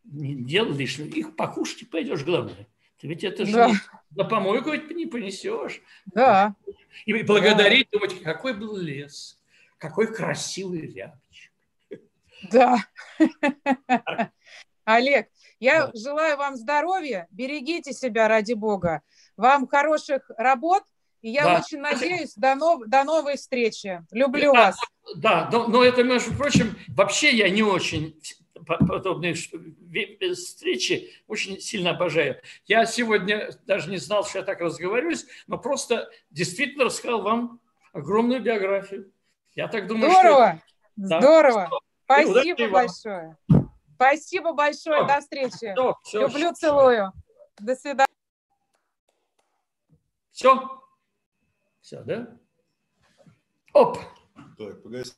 не делал лишнего. Их покушать и пойдешь, главное. Ты ведь это же да. на помойку ведь не понесешь. Да. И благодарить, да. думать, какой был лес, какой красивый рябчик. Да. Олег, я да. желаю вам здоровья, берегите себя ради Бога, вам хороших работ, и я да. очень надеюсь до, нов, до новой встречи. Люблю да, вас. Да, но, но это, между прочим, вообще я не очень подобные встречи очень сильно обожаю. Я сегодня даже не знал, что я так разговариваюсь, но просто действительно рассказал вам огромную биографию. Я так думаю, Здорово! Что... Здорово! Да. Спасибо большое! Спасибо большое. До встречи. Все, все, Люблю, все. целую. До свидания. Все? Все, да? Оп. Так, погоди.